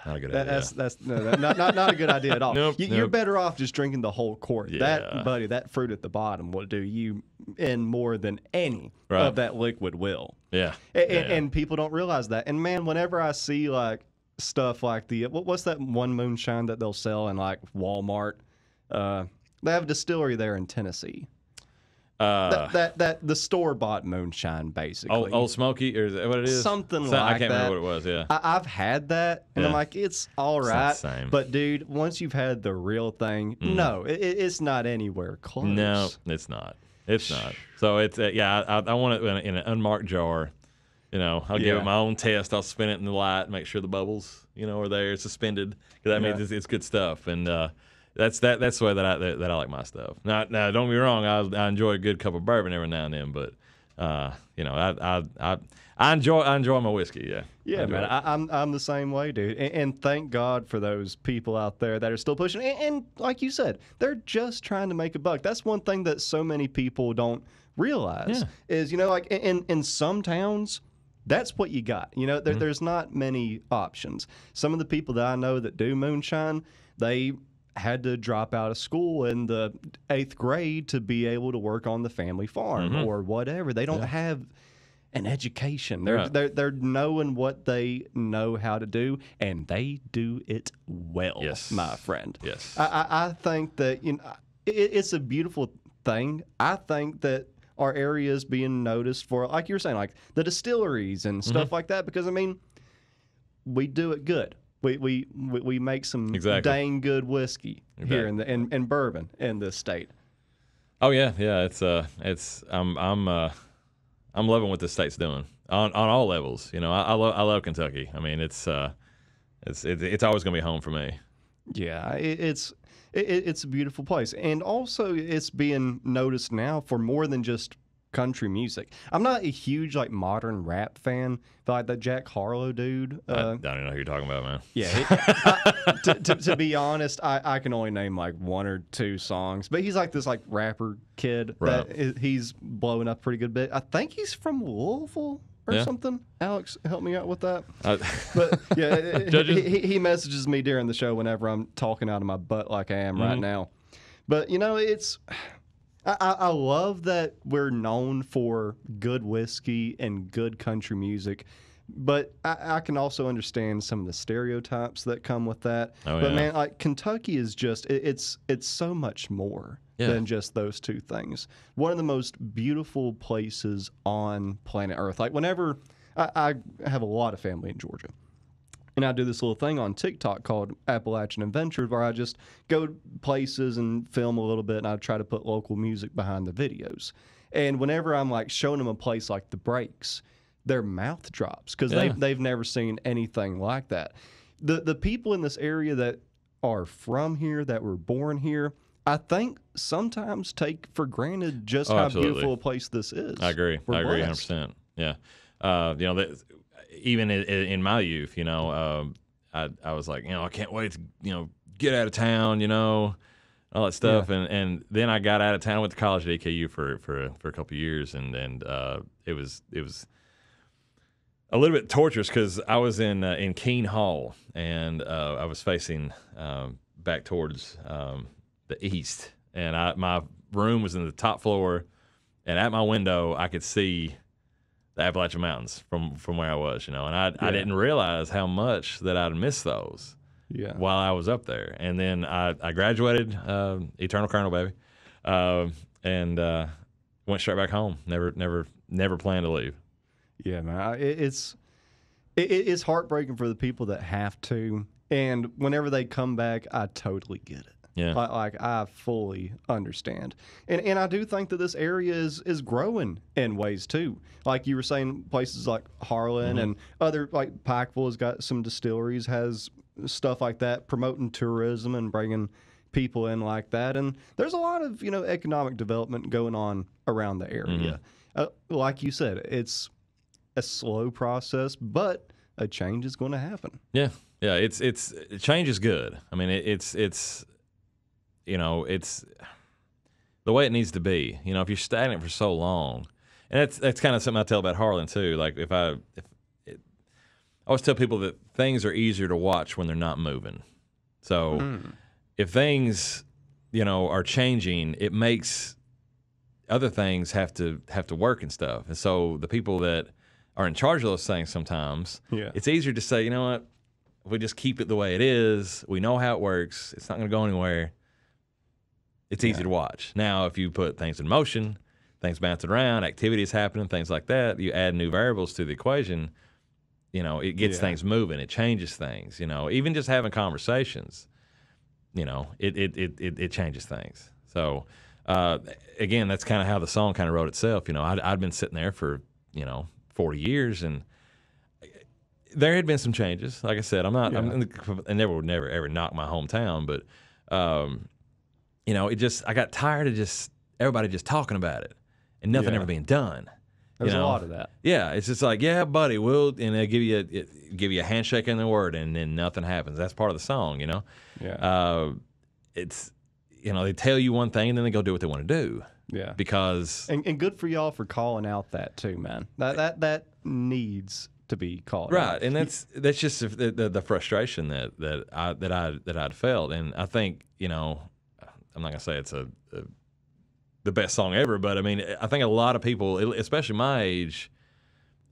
[SPEAKER 2] Not a good
[SPEAKER 1] that,
[SPEAKER 2] idea.
[SPEAKER 1] that's that's no, that, not, not not a good idea at all.
[SPEAKER 2] Nope,
[SPEAKER 1] you, You're
[SPEAKER 2] nope.
[SPEAKER 1] better off just drinking the whole quart.
[SPEAKER 2] Yeah.
[SPEAKER 1] That buddy, that fruit at the bottom will do you in more than any
[SPEAKER 2] Right.
[SPEAKER 1] of that liquid will.
[SPEAKER 2] yeah.
[SPEAKER 1] And,
[SPEAKER 2] yeah.
[SPEAKER 1] and people don't realize that. And man, whenever I see like stuff like the what, what's that one moonshine that they'll sell in like Walmart? Uh, they have a distillery there in Tennessee.
[SPEAKER 2] Uh,
[SPEAKER 1] that, that that the store bought moonshine basically.
[SPEAKER 2] old, Ole Smoky, or is that what it is?
[SPEAKER 1] Something
[SPEAKER 2] So- I
[SPEAKER 1] like
[SPEAKER 2] can't
[SPEAKER 1] that.
[SPEAKER 2] remember what it was. Yeah.
[SPEAKER 1] I, I've had that, and I'm like, it's all right.
[SPEAKER 2] It's same.
[SPEAKER 1] But dude, once you've had the real thing, no, it, it- it's not anywhere close.
[SPEAKER 2] Mm. No, it's not. It's not. So it's uh, yeah. I, I want it in, a- in an unmarked jar. You know, I'll give it my own test. I'll spin it in the light, make sure the bubbles, you know, are there suspended. Because that means it's, it's good stuff. And uh, that's that. That's the way that I that, that I like my stuff. Now, now, don't be wrong. I, I enjoy a good cup of bourbon every now and then, but uh, you know, I I, I I enjoy I enjoy my whiskey. Yeah. I
[SPEAKER 1] Yeah,
[SPEAKER 2] enjoy
[SPEAKER 1] man,
[SPEAKER 2] it.
[SPEAKER 1] I, I'm I'm the same way, dude. And, and thank God for those people out there that are still pushing. And, and like you said, they're just trying to make a buck. That's one thing that so many people don't realize
[SPEAKER 2] Yeah.
[SPEAKER 1] is you know like in in some towns. That's what you got. You know,
[SPEAKER 2] Mm-hmm.
[SPEAKER 1] there's not many options. Some of the people that I know that do moonshine, they had to drop out of school in the eighth grade to be able to work on the family farm
[SPEAKER 2] Mm-hmm.
[SPEAKER 1] or whatever. They don't have an education. They're,
[SPEAKER 2] Right.
[SPEAKER 1] they're they're knowing what they know how to do, and they do it well.
[SPEAKER 2] Yes.
[SPEAKER 1] my friend.
[SPEAKER 2] Yes.
[SPEAKER 1] I, I, I think that you know it, it's a beautiful thing. I think that our area is being noticed for, like you were saying, like the distilleries and stuff
[SPEAKER 2] Mm-hmm.
[SPEAKER 1] like that. Because I mean, we do it good. We we we, make some
[SPEAKER 2] Exactly.
[SPEAKER 1] dang good whiskey here
[SPEAKER 2] Exactly.
[SPEAKER 1] in the in, in bourbon in this state.
[SPEAKER 2] Oh yeah, yeah. It's uh, it's I'm I'm uh, I'm loving what the state's doing on on all levels. You know, I, I love I love Kentucky. I mean, it's uh, it's it's, it's always gonna be home for me.
[SPEAKER 1] Yeah, it, it's it, it's a beautiful place, and also it's being noticed now for more than just country music. I'm not a huge like modern rap fan, but like that Jack Harlow dude.
[SPEAKER 2] I,
[SPEAKER 1] Uh,
[SPEAKER 2] I don't even know who you're talking about, man.
[SPEAKER 1] yeah, he- I- to, to, to be honest, I, I can only name like one or two songs, but he's like this like rapper kid
[SPEAKER 2] Right.
[SPEAKER 1] that he's blowing up pretty good bit. I think he's from Louisville or
[SPEAKER 2] Yeah.
[SPEAKER 1] something. Alex, help me out with that.
[SPEAKER 2] I,
[SPEAKER 1] But yeah, he, he messages me during the show whenever I'm talking out of my butt like I am
[SPEAKER 2] Mm-hmm.
[SPEAKER 1] right now. But you know, it's I, I love that we're known for good whiskey and good country music. But I, I can also understand some of the stereotypes that come with that.
[SPEAKER 2] Oh,
[SPEAKER 1] but
[SPEAKER 2] yeah.
[SPEAKER 1] man, like Kentucky is just it, it's it's so much more
[SPEAKER 2] Yeah.
[SPEAKER 1] than just those two things. One of the most beautiful places on planet Earth. Like whenever I, I have a lot of family in Georgia. And I do this little thing on TikTok called Appalachian Adventures where I just go places and film a little bit and I try to put local music behind the videos. And whenever I'm like showing them a place like the breaks, their mouth drops because
[SPEAKER 2] Yeah.
[SPEAKER 1] they've, they've never seen anything like that. The, the people in this area that are from here, that were born here, I think sometimes take for granted just
[SPEAKER 2] Oh,
[SPEAKER 1] how
[SPEAKER 2] absolutely.
[SPEAKER 1] beautiful a place this is.
[SPEAKER 2] I agree.
[SPEAKER 1] We're
[SPEAKER 2] I agree, 100%. Yeah. Uh, you know, that, even in, in my youth, you know, um, I I was like, you know, I can't wait to you know get out of town. You know, all that stuff. And and then I got out of town, went to college at EKU for for for a couple of years, and and uh, it was it was a little bit torturous because I was in uh, in Keene Hall and uh, I was facing um, back towards um, the east, and I, my room was in the top floor, and at my window I could see the Appalachian Mountains from from where I was, you know, and I I didn't realize how much that I'd missed those
[SPEAKER 1] Yeah.
[SPEAKER 2] while I was up there, and then I I graduated, uh, Eternal Colonel baby, uh, and uh, went straight back home. Never never never planned to leave.
[SPEAKER 1] Yeah, man. I- It, it's it, it- it's heartbreaking for the people that have to, and whenever they come back, I totally get it.
[SPEAKER 2] Yeah.
[SPEAKER 1] Like, like I fully understand, and and I do think that this area is is growing in ways too. Like you were saying, places like Harlan and other like Pikeville has got some distilleries, has stuff like that, promoting tourism and bringing people in like that. And there's a lot of you know economic development going on around the area. Uh, like you said, it's a slow process, but a change is going to happen.
[SPEAKER 2] Yeah, yeah. It's it's change is good. I mean, it, it's it's you know it's the way it needs to be. You know, if you're stagnant for so long, and that's that's kind of something I tell about Harlan too. Like if I if it, I always tell people that things are easier to watch when they're not moving. So hmm. if things you know are changing, it makes other things have to have to work and stuff. And so the people that are in charge of those things sometimes,
[SPEAKER 1] Yeah.
[SPEAKER 2] it's easier to say, you know what, if we just keep it the way it is, we know how it works, it's not going to go anywhere. It's easy to watch. Now, if you put things in motion, things bouncing around, activities happening, things like that, you add new variables to the equation, you know, it gets
[SPEAKER 1] Yeah.
[SPEAKER 2] things moving, it changes things, you know, even just having conversations, you know, it it it it, it changes things. So uh, again, that's kind of how the song kind of wrote itself. You know, I'd, I'd been sitting there for you know 40 years, and there had been some changes. Like I said, I'm not, I'm in the, I never would never ever knock my hometown, but um, you know, it just I got tired of just everybody just talking about it and nothing
[SPEAKER 1] Yeah.
[SPEAKER 2] ever being done.
[SPEAKER 1] There's
[SPEAKER 2] you know?
[SPEAKER 1] a lot of that.
[SPEAKER 2] Yeah, it's just like, yeah, buddy, we'll and they give you a, it, give you a handshake and the word, and then nothing happens. That's part of the song, you know.
[SPEAKER 1] Yeah.
[SPEAKER 2] Uh, it's you know they tell you one thing and then they go do what they want to do
[SPEAKER 1] yeah.
[SPEAKER 2] because
[SPEAKER 1] And, and good for y'all for calling out that too, man. That that that needs to be called
[SPEAKER 2] right,
[SPEAKER 1] out.
[SPEAKER 2] and that's that's just the, the, the frustration that that I that I that I'd felt, and I think you know I'm not gonna say it's a, a the best song ever, but I mean I think a lot of people, especially my age,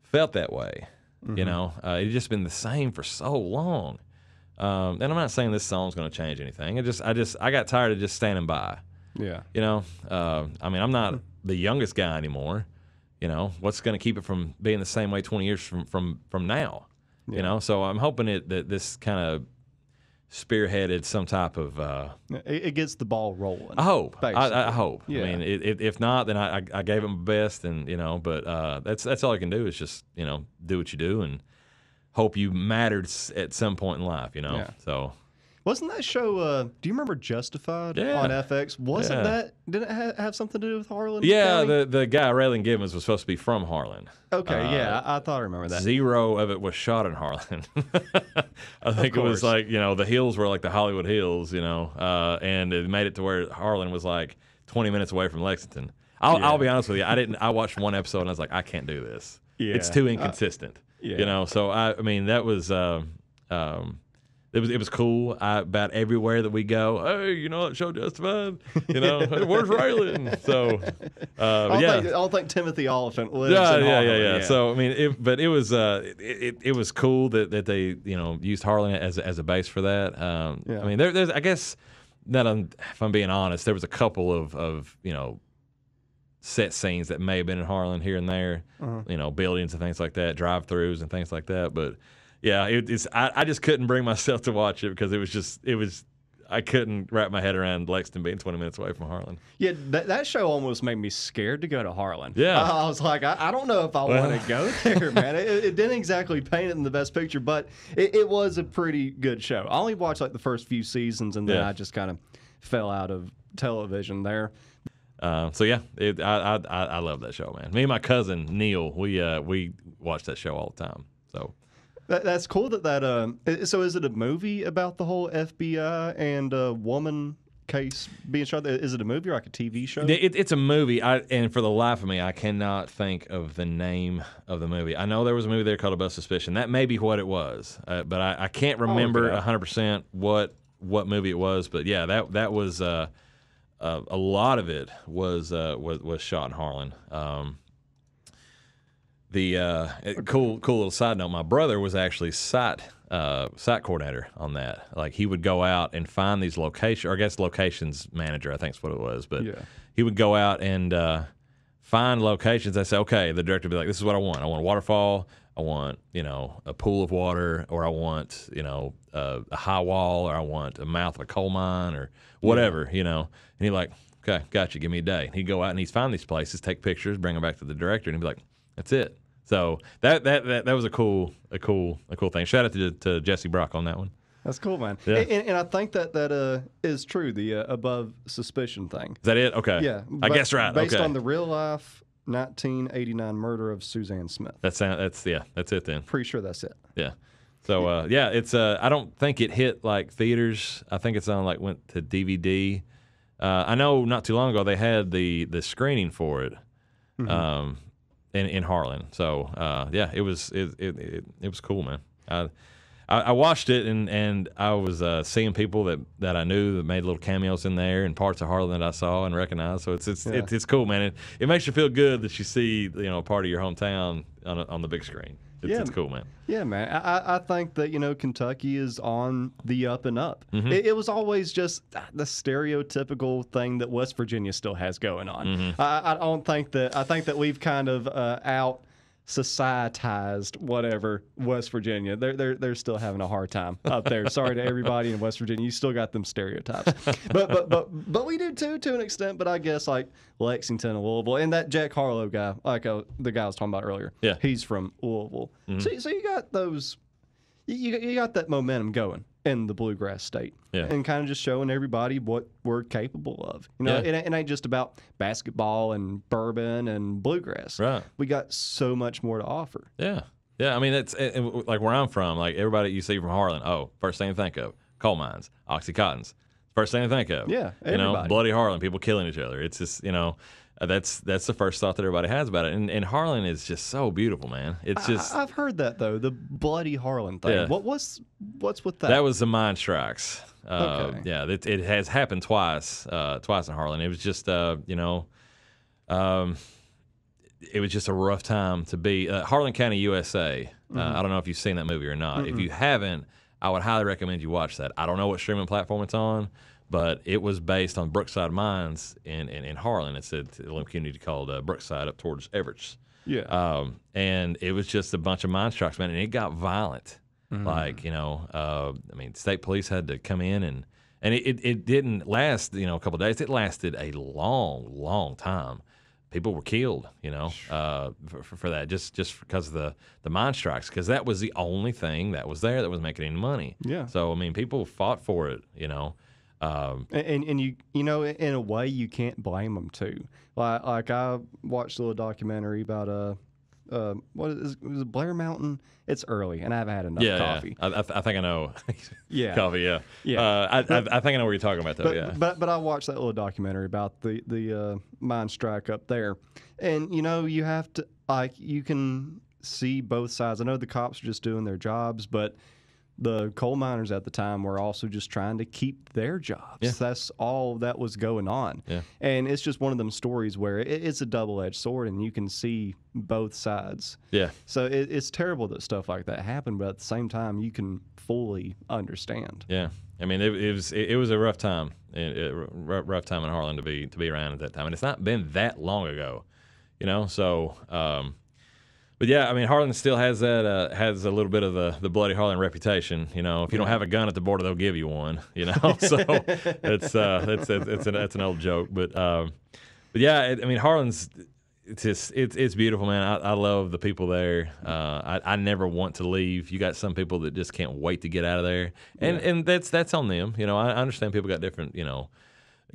[SPEAKER 2] felt that way. You know, uh, it's just been the same for so long. Um, and I'm not saying this song's going to change anything. I just, I just, I got tired of just standing by.
[SPEAKER 1] Yeah.
[SPEAKER 2] You know, uh, I mean, I'm not the youngest guy anymore. You know, what's going to keep it from being the same way 20 years from from from now? You know, so I'm hoping it that this kind of spearheaded some type of. Uh,
[SPEAKER 1] It, it gets the ball rolling.
[SPEAKER 2] I hope. I, I hope.
[SPEAKER 1] Yeah.
[SPEAKER 2] I mean, it, it, if not, then I, I, gave it my best, and you know, but uh, that's that's all I can do is just you know do what you do and hope you mattered at some point in life. You know,
[SPEAKER 1] Yeah.
[SPEAKER 2] so
[SPEAKER 1] Wasn't that show? Uh, do you remember Justified
[SPEAKER 2] Yeah.
[SPEAKER 1] on FX? Wasn't
[SPEAKER 2] Yeah.
[SPEAKER 1] that? Didn't it ha- have something to do with Harlan?
[SPEAKER 2] yeah,
[SPEAKER 1] County?
[SPEAKER 2] the the guy Raylan Givens was supposed to be from Harlan.
[SPEAKER 1] Okay,
[SPEAKER 2] uh,
[SPEAKER 1] yeah, I, I thought I remember that.
[SPEAKER 2] Zero of it was shot in Harlan. I think it was like you know the hills were like the Hollywood Hills, you know, uh, and it made it to where Harlan was like 20 minutes away from Lexington. I'll,
[SPEAKER 1] Yeah.
[SPEAKER 2] I'll be honest with you, I didn't. I watched one episode and I was like, I can't do this.
[SPEAKER 1] Yeah.
[SPEAKER 2] It's too
[SPEAKER 1] Uh,
[SPEAKER 2] inconsistent.
[SPEAKER 1] yeah.
[SPEAKER 2] You know, so I, I mean, that was. Uh, um, it was it was cool. I, about everywhere that we go, hey, you know that show Justified. You know, hey, where's Raylan? So, uh,
[SPEAKER 1] I
[SPEAKER 2] yeah,
[SPEAKER 1] think, I don't think Timothy Olyphant lives
[SPEAKER 2] yeah,
[SPEAKER 1] in
[SPEAKER 2] yeah,
[SPEAKER 1] Harlan.
[SPEAKER 2] yeah, yeah, So I mean, it, but it was uh, it, it, it was cool that, that they you know used Harlan as as a base for that. Um,
[SPEAKER 1] Yeah.
[SPEAKER 2] I mean, there, there's I guess that I'm, if I'm being honest, there was a couple of of you know set scenes that may have been in Harlan here and there,
[SPEAKER 1] Uh-huh.
[SPEAKER 2] you know, buildings and things like that, drive-throughs and things like that. But yeah, it, it's I, I just couldn't bring myself to watch it because it was just it was. I couldn't wrap my head around Lexington being 20 minutes away from Harlan.
[SPEAKER 1] Yeah, that, that show almost made me scared to go to Harlan.
[SPEAKER 2] Yeah.
[SPEAKER 1] I, I was like, I, I don't know if I
[SPEAKER 2] Well-
[SPEAKER 1] want to go there, man. It, it didn't exactly paint it in the best picture, but it, it was a pretty good show. I only watched like the first few seasons, and then
[SPEAKER 2] Yeah.
[SPEAKER 1] I just kind of fell out of television there.
[SPEAKER 2] Uh, so yeah, it, I, I I I love that show, man. Me and my cousin Neil, we uh we watch that show all the time. So
[SPEAKER 1] That, that's cool that that. Um, so is it a movie about the whole FBI and uh, woman case being shot? Is it a movie or like a TV show?
[SPEAKER 2] It, it's a movie, I, and for the life of me, I cannot think of the name of the movie. I know there was a movie there called Above Suspicion. That may be what it was, uh, but I, I can't remember
[SPEAKER 1] it up.
[SPEAKER 2] 100 percent what what movie it was. But yeah, that that was uh, uh, a lot of it was uh, was was shot in Harlan. Um, the uh, cool cool little side note: my brother was actually site uh, site coordinator on that. Like he would go out and find these locations, or I guess locations manager, I think is what it was. But
[SPEAKER 1] Yeah.
[SPEAKER 2] he would go out and uh, find locations. I say, okay, the director would be like, this is what I want. I want a waterfall. I want you know a pool of water, or I want you know uh, a high wall, or I want a mouth of a coal mine, or whatever you know. And he'd like, okay, gotcha. Give me a day. And he'd go out and he'd find these places, take pictures, bring them back to the director, and he'd be like, that's it. So that that that, that was a cool a cool a cool thing. Shout out to, to Jesse Brock on that one.
[SPEAKER 1] That's cool, man.
[SPEAKER 2] Yeah.
[SPEAKER 1] And, and I think that that uh, is true. The uh, above suspicion thing.
[SPEAKER 2] Is that it? Okay.
[SPEAKER 1] Yeah,
[SPEAKER 2] I guess right.
[SPEAKER 1] Based
[SPEAKER 2] okay.
[SPEAKER 1] on the real life 1989 murder of Suzanne Smith.
[SPEAKER 2] That sound. That's yeah. That's it then.
[SPEAKER 1] Pretty sure that's it.
[SPEAKER 2] Yeah. So uh, yeah, it's uh, I don't think it hit like theaters. I think it's on like went to DVD. Uh, I know not too long ago they had the the screening for it, um, in in Harlan. So uh, yeah, it was it, it it it was cool, man. I I, I watched it and and I was uh, seeing people that, that I knew that made little cameos in there and parts of Harlan that I saw and recognized. So it's it's
[SPEAKER 1] Yeah.
[SPEAKER 2] it's, it's cool, man. It, it makes you feel good that you see you know a part of your hometown on a, on the big screen. It's,
[SPEAKER 1] Yeah.
[SPEAKER 2] it's cool, man.
[SPEAKER 1] Yeah, man. I, I- think that you know Kentucky is on the up and up.
[SPEAKER 2] Mm-hmm.
[SPEAKER 1] It, it was always just the stereotypical thing that West Virginia still has going on.
[SPEAKER 2] Mm-hmm.
[SPEAKER 1] I, I don't think that. I think that we've kind of uh, out societized whatever West Virginia. They're they're they're still having a hard time up there. Sorry to everybody in West Virginia. You still got them stereotypes. but but but but we do too to an extent. But I guess like Lexington and Louisville and that Jack Harlow guy, like uh, the guy I was talking about earlier.
[SPEAKER 2] Yeah.
[SPEAKER 1] he's from Louisville. So so you got those. You, you you got that momentum going in the bluegrass state,
[SPEAKER 2] Yeah.
[SPEAKER 1] and kind of just showing everybody what we're capable of. You know,
[SPEAKER 2] Yeah.
[SPEAKER 1] it, ain't- it ain't just about basketball and bourbon and bluegrass.
[SPEAKER 2] Right.
[SPEAKER 1] We got so much more to offer.
[SPEAKER 2] Yeah, yeah. I mean, it's it, it- like where I'm from. Like everybody you see from Harlan. Oh, first thing to think of coal mines, oxycontins. First thing to think of.
[SPEAKER 1] Yeah,
[SPEAKER 2] you know, bloody Harlan, people killing each other. It's just you know, uh, that's that's the first thought that everybody has about it. And, and Harlan is just so beautiful, man. It's just
[SPEAKER 1] I, have heard that though, the bloody Harlan thing.
[SPEAKER 2] Yeah.
[SPEAKER 1] What what's what's with that?
[SPEAKER 2] that was the mine strikes. Uh,
[SPEAKER 1] Okay.
[SPEAKER 2] Yeah, it, it has happened twice, uh, twice in Harlan. It was just uh, you know, um, it was just a rough time to be. Uh, Harlan County, USA. Uh, I don't know if you've seen that movie or not. If you haven't, I would highly recommend you watch that. I don't know what streaming platform it's on, but it was based on Brookside Mines in, in, in Harlan. It's a, little community called uh, Brookside up towards Evarts.
[SPEAKER 1] yeah.
[SPEAKER 2] Um, and it was just a bunch of mine strikes, man, and it got violent. Like, you know, uh, I mean, state police had to come in and and it, it, it didn't last, you know, a couple of days. It lasted a long, long time. People were killed, you know, uh, for, for, for that, just just because of the the mine strikes, because that was the only thing that was there that was making any money.
[SPEAKER 1] Yeah.
[SPEAKER 2] So I mean, people fought for it, you know. Um,
[SPEAKER 1] And, and you you know in a way you can't blame them too. Like like I watched a little documentary about uh, uh what is was it Blair Mountain? It's early and I haven't had enough
[SPEAKER 2] yeah,
[SPEAKER 1] coffee.
[SPEAKER 2] yeah. I, I, th- I think I know.
[SPEAKER 1] Yeah.
[SPEAKER 2] coffee. Yeah,
[SPEAKER 1] Yeah.
[SPEAKER 2] Uh, I, I, I think I know what you're talking about, though.
[SPEAKER 1] But,
[SPEAKER 2] yeah,
[SPEAKER 1] but but I watched that little documentary about the the uh, mine strike up there, and you know you have to like you can see both sides. I know the cops are just doing their jobs, but the coal miners at the time were also just trying to keep their jobs.
[SPEAKER 2] Yeah.
[SPEAKER 1] That's all that was going on.
[SPEAKER 2] Yeah.
[SPEAKER 1] And it's just one of them stories where it, it's a double edged sword, and you can see both sides.
[SPEAKER 2] yeah.
[SPEAKER 1] So it, it's terrible that stuff like that happened, but at the same time, you can fully understand.
[SPEAKER 2] Yeah, I mean, it, it was it, it was a rough time, it, it, rough, rough time in Harlan to be to be around at that time, and it's not been that long ago, you know. So, um, but yeah, I mean, Harlan still has that uh, has a little bit of the the bloody Harlan reputation, you know. If you don't have a gun at the border, they'll give you one, you know. so it's uh, it's it's it's an it's an old joke, but um, but yeah, it, I mean, Harlan's it's just it's it's beautiful, man. I, I love the people there. Uh, I, I never want to leave. You got some people that just can't wait to get out of there, and and that's that's on them. You know, I I understand people got different you know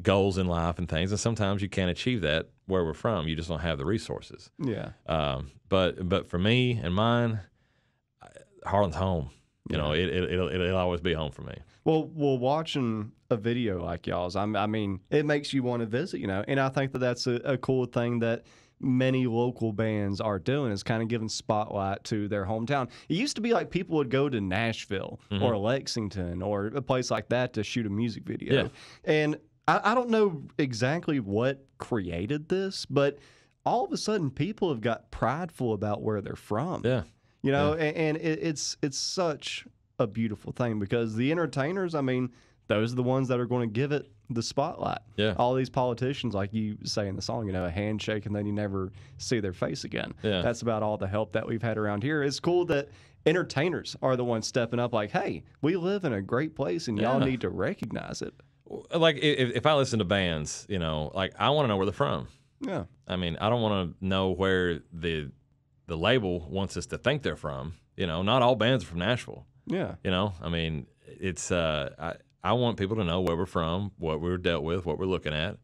[SPEAKER 2] goals in life and things, and sometimes you can't achieve that where we're from. You just don't have the resources.
[SPEAKER 1] Yeah.
[SPEAKER 2] Um, but but for me and mine, Harlan's home. You know, it, it it'll, it'll always be home for me.
[SPEAKER 1] Well, well, watching a video like y'all's, I'm, I mean, it makes you want to visit, you know. And I think that that's a, a cool thing that many local bands are doing is kind of giving spotlight to their hometown. It used to be like people would go to Nashville or Lexington or a place like that to shoot a music video.
[SPEAKER 2] Yeah.
[SPEAKER 1] And I, I don't know exactly what created this, but all of a sudden people have got prideful about where they're from.
[SPEAKER 2] Yeah.
[SPEAKER 1] You know, and, and it, it's it's such a beautiful thing because the entertainers, I mean, those are the ones that are going to give it the spotlight.
[SPEAKER 2] Yeah.
[SPEAKER 1] All these politicians, like you say in the song, you know, a handshake and then you never see their face again.
[SPEAKER 2] Yeah.
[SPEAKER 1] That's about all the help that we've had around here. It's cool that entertainers are the ones stepping up, like, hey, we live in a great place and y'all
[SPEAKER 2] Yeah.
[SPEAKER 1] need to recognize it.
[SPEAKER 2] Like if, if I listen to bands, you know, like I want to know where they're from.
[SPEAKER 1] Yeah.
[SPEAKER 2] I mean, I don't want to know where the the label wants us to think they're from. You know, not all bands are from Nashville.
[SPEAKER 1] Yeah.
[SPEAKER 2] You know, I mean, it's uh, I I want people to know where we're from, what we're dealt with, what we're looking at.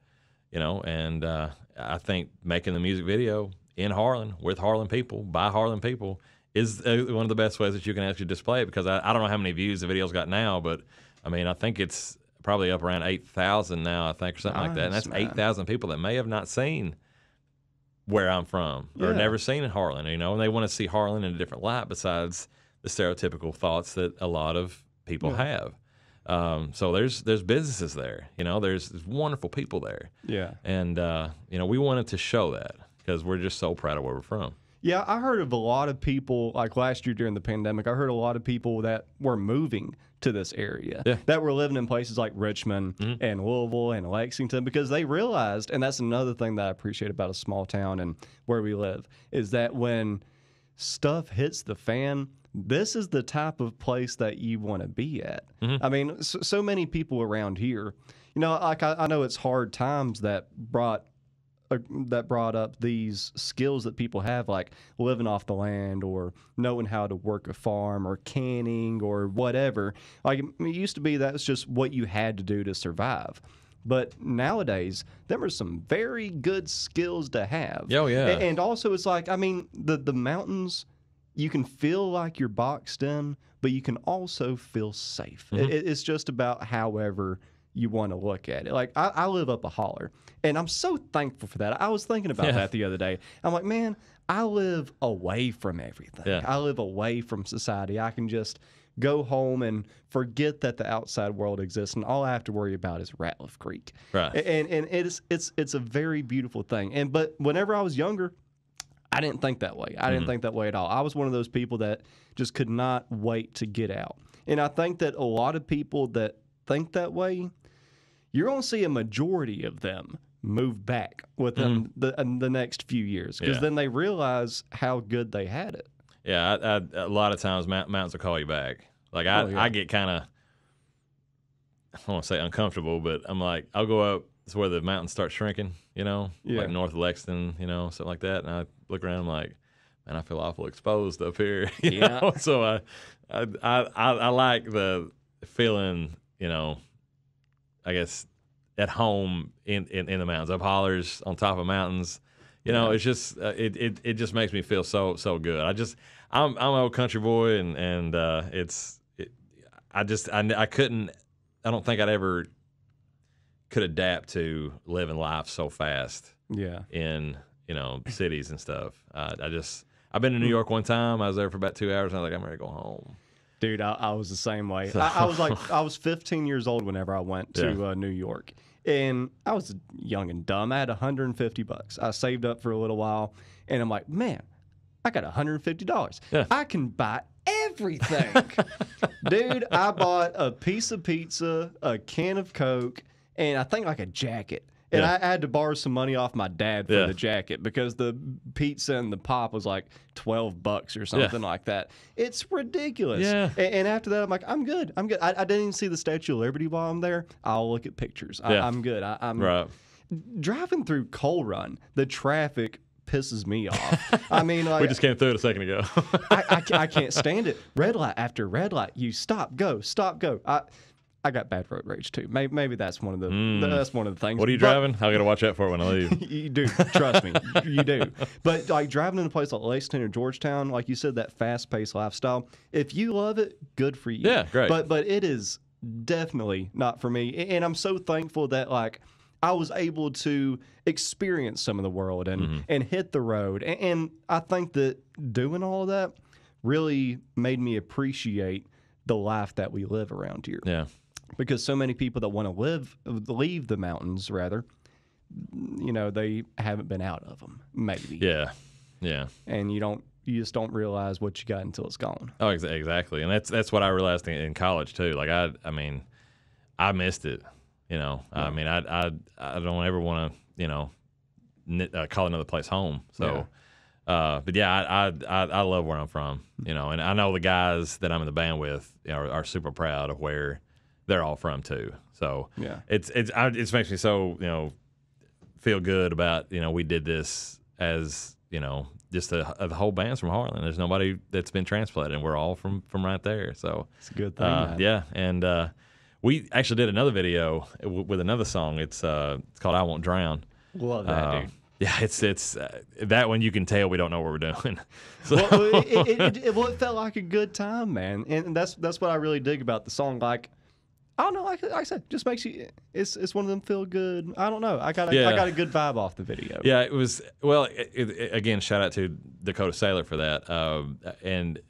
[SPEAKER 2] You know, and uh, I think making the music video in Harlan with Harlan people by Harlan people is uh, one of the best ways that you can actually display it because I, I don't know how many views the video's got now, but I mean, I think it's probably up around 8,000 now, I think, or something like that. And that's 8,000 people that may have not seen where I'm from or never seen in Harlan, you know, and they want to see Harlan in a different light besides the stereotypical thoughts that a lot of people have. Um, so there's there's businesses there, you know, there's, there's wonderful people there,
[SPEAKER 1] Yeah.
[SPEAKER 2] and uh, you know we wanted to show that because we're just so proud of where we're from.
[SPEAKER 1] Yeah, I heard of a lot of people, like last year during the pandemic, I heard a lot of people that were moving to this area,
[SPEAKER 2] Yeah.
[SPEAKER 1] that were living in places like Richmond mm-hmm. and Louisville and Lexington because they realized, and that's another thing that I appreciate about a small town and where we live, is that when stuff hits the fan, this is the type of place that you want to be at. Mm-hmm. I mean, so, so many people around here, you know, like I, I know it's hard times that brought that brought up these skills that people have, like living off the land or knowing how to work a farm or canning or whatever. Like it used to be that's just what you had to do to survive. But nowadays, there are some very good skills to have.
[SPEAKER 2] Oh, yeah.
[SPEAKER 1] And also, it's like, I mean, the, the mountains, you can feel like you're boxed in, but you can also feel safe.
[SPEAKER 2] Mm-hmm.
[SPEAKER 1] It- it's just about however you want to look at it. Like I, I live up a holler, and I'm so thankful for that. I was thinking about
[SPEAKER 2] Yeah.
[SPEAKER 1] that the other day. I'm like, man, I live away from everything.
[SPEAKER 2] Yeah.
[SPEAKER 1] I live away from society. I can just go home and forget that the outside world exists, and all I have to worry about is Ratliff Creek.
[SPEAKER 2] Right.
[SPEAKER 1] And and it's it's it's a very beautiful thing. And but whenever I was younger, I didn't think that way. I
[SPEAKER 2] Mm-hmm.
[SPEAKER 1] didn't think that way at all. I was one of those people that just could not wait to get out. And I think that a lot of people that think that way, you're going to see a majority of them move back within mm. the in the next few years because.
[SPEAKER 2] Yeah.
[SPEAKER 1] then they realize how good they had it.
[SPEAKER 2] Yeah, I, I, a lot of times mountains will call you back. Like I,
[SPEAKER 1] Oh, yeah.
[SPEAKER 2] I get kind of, I don't want to say uncomfortable, but I'm like, I'll go up to where the mountains start shrinking, you know,
[SPEAKER 1] Yeah.
[SPEAKER 2] like north of Lexington, you know, something like that, and I look around, I'm like, man, I feel awful exposed up here, you
[SPEAKER 1] Yeah.
[SPEAKER 2] know? So I, I, I I like the feeling, you know, I guess at home in, in, in the mountains, up hollers on top of mountains. You know,
[SPEAKER 1] Yeah.
[SPEAKER 2] it's just uh, it, it it just makes me feel so so good. I just I'm I'm an old country boy, and and uh, it's it, I just I, I couldn't I don't think I'd ever could adapt to living life so fast
[SPEAKER 1] Yeah.
[SPEAKER 2] in you know cities and stuff. Uh, I just I've been to New York one time. I was there for about two hours, and I was like, I'm ready to go home.
[SPEAKER 1] Dude, I, I was the same way. I, I was like, I was 15 years old whenever I went to
[SPEAKER 2] Yeah.
[SPEAKER 1] uh, New York, and I was young and dumb. I had 150 bucks. I saved up for a little while, and I'm like, man, I got 150 dollars.
[SPEAKER 2] Yeah.
[SPEAKER 1] I can buy everything. Dude, I bought a piece of pizza, a can of Coke, and I think like a jacket. And
[SPEAKER 2] Yeah.
[SPEAKER 1] I had to borrow some money off my dad for
[SPEAKER 2] Yeah.
[SPEAKER 1] the jacket because the pizza and the pop was like 12 bucks or something like that. It's ridiculous.
[SPEAKER 2] Yeah.
[SPEAKER 1] And, after that, I'm like, I'm good. I'm good. I, I didn't even see the Statue of Liberty while I'm there. I'll look at pictures. I,
[SPEAKER 2] Yeah.
[SPEAKER 1] I'm good. I, I'm
[SPEAKER 2] Right.
[SPEAKER 1] driving through Coal Run. The traffic pisses me off. I mean, like,
[SPEAKER 2] We just came through it a second ago.
[SPEAKER 1] I, I, I can't stand it. Red light after red light. You stop, go, stop, go. I I got bad road rage too. Maybe, maybe that's one of the hmm. that's one of the things.
[SPEAKER 2] What are you
[SPEAKER 1] But-
[SPEAKER 2] driving? I got to watch out for it when I leave.
[SPEAKER 1] you do. Trust me, you do. But like driving in a place like Lexington or Georgetown, like you said, that fast-paced lifestyle. If you love it, good for you.
[SPEAKER 2] Yeah, great.
[SPEAKER 1] But but it is definitely not for me. And I'm so thankful that like I was able to experience some of the world and mm-hmm. and hit the road. A- And I think that doing all of that really made me appreciate the life that we live around here
[SPEAKER 2] Yeah.
[SPEAKER 1] Because so many people that want to live leave the mountains rather you know they haven't been out of them maybe
[SPEAKER 2] Yeah. Yeah.
[SPEAKER 1] and you don't you just don't realize what you got until it's gone
[SPEAKER 2] Oh, ex- exactly, and that's that's what I realized in, in college too. Like I, I mean, I missed it. You know, I mean, I, I, I don't ever want to, you know, uh, call another place home. So, uh, but yeah, I, I, I, I love where I'm from. You know, and I know the guys that I'm in the band with you know, are, are super proud of where they're all from too. So,
[SPEAKER 1] Yeah.
[SPEAKER 2] it's it's I, it makes me so you know feel good about you know we did this as you know just the, the whole band's from Harlan. There's nobody that's been transplanted, and we're all from from right there. So
[SPEAKER 1] it's a good thing
[SPEAKER 2] uh, yeah, and uh, we actually did another video w- with another song. It's uh, it's called "I Won't Drown."
[SPEAKER 1] love that
[SPEAKER 2] Uh,
[SPEAKER 1] dude
[SPEAKER 2] yeah, it's it's uh, that one you can tell we don't know what we're doing. So
[SPEAKER 1] well, it, it, it, it, well, it felt like a good time, man, and that's that's what I really dig about the song. Like, I don't know, like, like I said, just makes you. It's it's one of them feel good. I don't know. I got a,
[SPEAKER 2] Yeah.
[SPEAKER 1] I got a good vibe off the video.
[SPEAKER 2] Yeah, it was. Well, it, it, again, shout out to Dakota Sailor for that. Um, and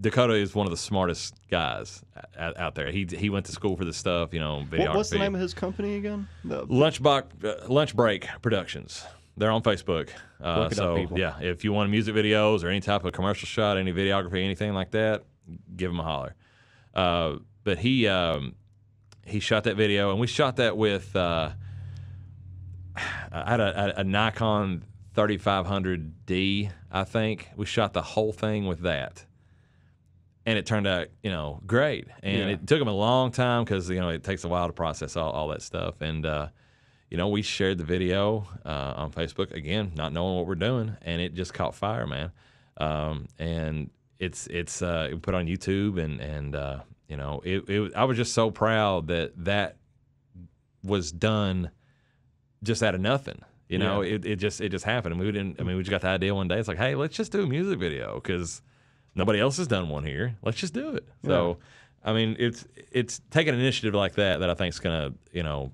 [SPEAKER 2] Dakota is one of the smartest guys out, out there. He he went to school for this stuff, you know, videography.
[SPEAKER 1] What, what's the name of his company again? The,
[SPEAKER 2] Lunchbox uh, Lunch Break Productions. They're on Facebook. Uh,
[SPEAKER 1] Look it up,
[SPEAKER 2] so
[SPEAKER 1] people.
[SPEAKER 2] yeah, if you want music videos or any type of commercial shot, any videography, anything like that, give them a holler. Uh, but he um, he shot that video, and we shot that with uh, I had a, a, a Nikon 3500D, I think. We shot the whole thing with that. And it turned out, you know, great. And
[SPEAKER 1] Yeah.
[SPEAKER 2] it took him a long time because, you know, it takes a while to process all, all that stuff. And, uh, you know, we shared the video uh, on Facebook, again, not knowing what we're doing. And it just caught fire, man. Um, and it's, it's uh, it put on YouTube. And, and uh, you know, it, it, I was just so proud that that was done just out of nothing. You know,
[SPEAKER 1] Yeah.
[SPEAKER 2] it, it just it just happened. And we didn't. I mean, we just got the idea one day. It's like, hey, let's just do a music video because nobody else has done one here. Let's just do it. So, I mean, it's it's taking an initiative like that that I think is gonna you know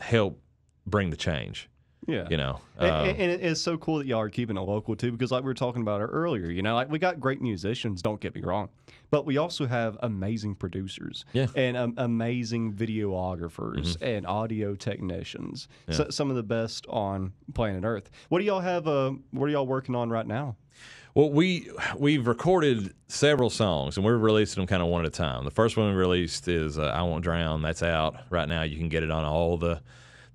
[SPEAKER 2] help bring the change.
[SPEAKER 1] Yeah.
[SPEAKER 2] You know,
[SPEAKER 1] And,
[SPEAKER 2] Uh,
[SPEAKER 1] and it is so cool that y'all are keeping it local too, because like we were talking about earlier, you know, like we got great musicians. Don't get me wrong, but we also have amazing producers,
[SPEAKER 2] Yeah. Mm-hmm.
[SPEAKER 1] and um, amazing videographers and audio technicians. So, some of the best on planet Earth. What do y'all have? Uh, what are y'all working on right now?
[SPEAKER 2] Well, we we've recorded several songs and we're releasing them kind of one at a time. The first one we released is uh, "I Won't Drown." That's out right now. You can get it on all the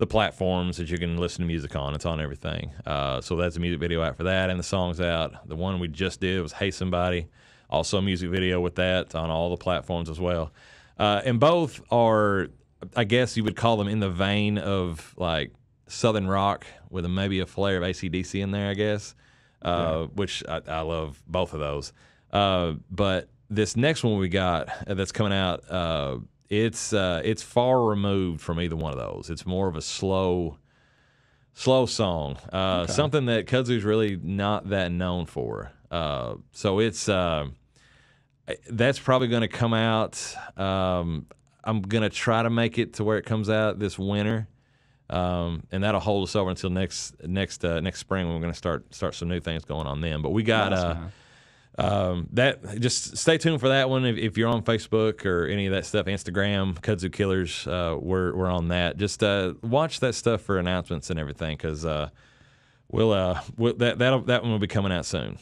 [SPEAKER 2] the platforms that you can listen to music on. It's on everything. Uh, so that's a music video out for that, and the song's out. The one we just did was "Hey Somebody," also a music video with that on all the platforms as well. Uh, and both are, I guess you would call them in the vein of like southern rock with a, maybe a flair of AC/DC in there, I guess uh, which I, I love both of those. Uh, but this next one we got uh, that's coming out, uh, it's uh, it's far removed from either one of those. It's more of a slow, slow song, uh, something that Kudzu's really not that known for. Uh, so it's uh, that's probably going to come out. Um, I'm going to try to make it to where it comes out this winter um, and that'll hold us over until next next uh, next spring when we're going to start start some new things going on then. But we got
[SPEAKER 1] Nice,
[SPEAKER 2] uh. Um, that. Just stay tuned for that one if, if you're on Facebook or any of that stuff, Instagram, Kudzu Killers. Uh, we're we're on that. Just uh, watch that stuff for announcements and everything because uh, we'll, uh, we'll that that that one will be coming out soon.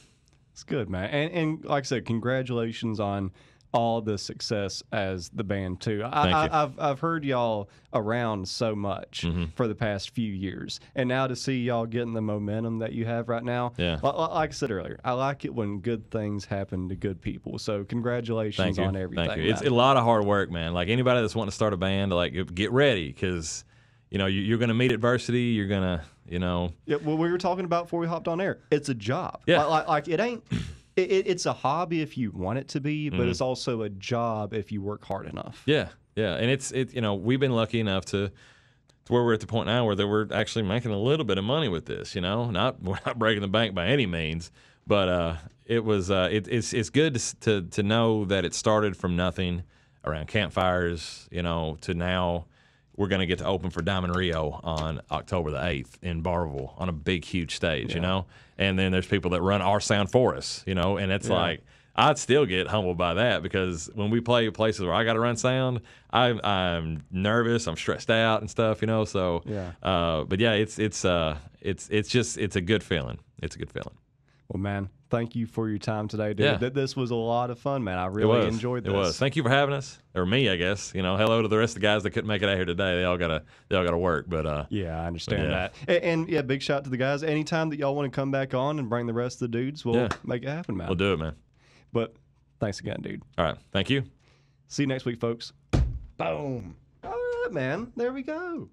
[SPEAKER 1] It's good, man. And, and like I said, congratulations on all the success as the band too. I,
[SPEAKER 2] you.
[SPEAKER 1] I've I've heard y'all around so much
[SPEAKER 2] Mm-hmm.
[SPEAKER 1] for the past few years, and now to see y'all getting the momentum that you have right now.
[SPEAKER 2] Yeah.
[SPEAKER 1] li- li- Like I said earlier, I like it when good things happen to good people. So congratulations on everything.
[SPEAKER 2] Thank you. It's a lot of hard work, man. Like anybody that's wanting to start a band, like get ready because you know you, you're going to meet adversity. You're going to you know
[SPEAKER 1] Yeah, well, we were talking about before we hopped on air. It's a job.
[SPEAKER 2] Yeah.
[SPEAKER 1] Like, like, like it ain't. It, it, it's a hobby if you want it to be,
[SPEAKER 2] Mm-hmm.
[SPEAKER 1] but it's also a job if you work hard enough.
[SPEAKER 2] Yeah, yeah, and it's it. You know, we've been lucky enough to to where we're at the point now where that we're actually making a little bit of money with this. You know, not we're not breaking the bank by any means, but uh, it was uh, it, it's it's good to, to to know that it started from nothing. around campfires, you know, to now we're going to get to open for Diamond Rio on October the 8th in Barbourville on a big, huge stage, you know? And then there's people that run our sound for us, you know? And it's like, I'd still get humbled by that because when we play places where I got to run sound, I, I'm nervous, I'm stressed out and stuff, you know? So,
[SPEAKER 1] Yeah.
[SPEAKER 2] uh, but yeah, it's, it's, uh, it's, it's just, it's a good feeling. It's a good feeling.
[SPEAKER 1] Well, man, thank you for your time today, dude.
[SPEAKER 2] Yeah.
[SPEAKER 1] This was a lot of fun, man. I
[SPEAKER 2] It
[SPEAKER 1] really
[SPEAKER 2] was.
[SPEAKER 1] enjoyed this.
[SPEAKER 2] It was. Thank you for having us, or me, I guess. You know, hello to the rest of the guys that couldn't make it out here today. They all gotta, they all gotta work. But uh,
[SPEAKER 1] Yeah, I understand
[SPEAKER 2] yeah.
[SPEAKER 1] that. And, and yeah, big shout out to the guys. Anytime that y'all want to come back on and bring the rest of the dudes, we'll
[SPEAKER 2] Yeah.
[SPEAKER 1] make it happen, man.
[SPEAKER 2] we'll do it, man.
[SPEAKER 1] But thanks again, dude.
[SPEAKER 2] All right. Thank you.
[SPEAKER 1] See you next week, folks. Boom. All right, man. There we go.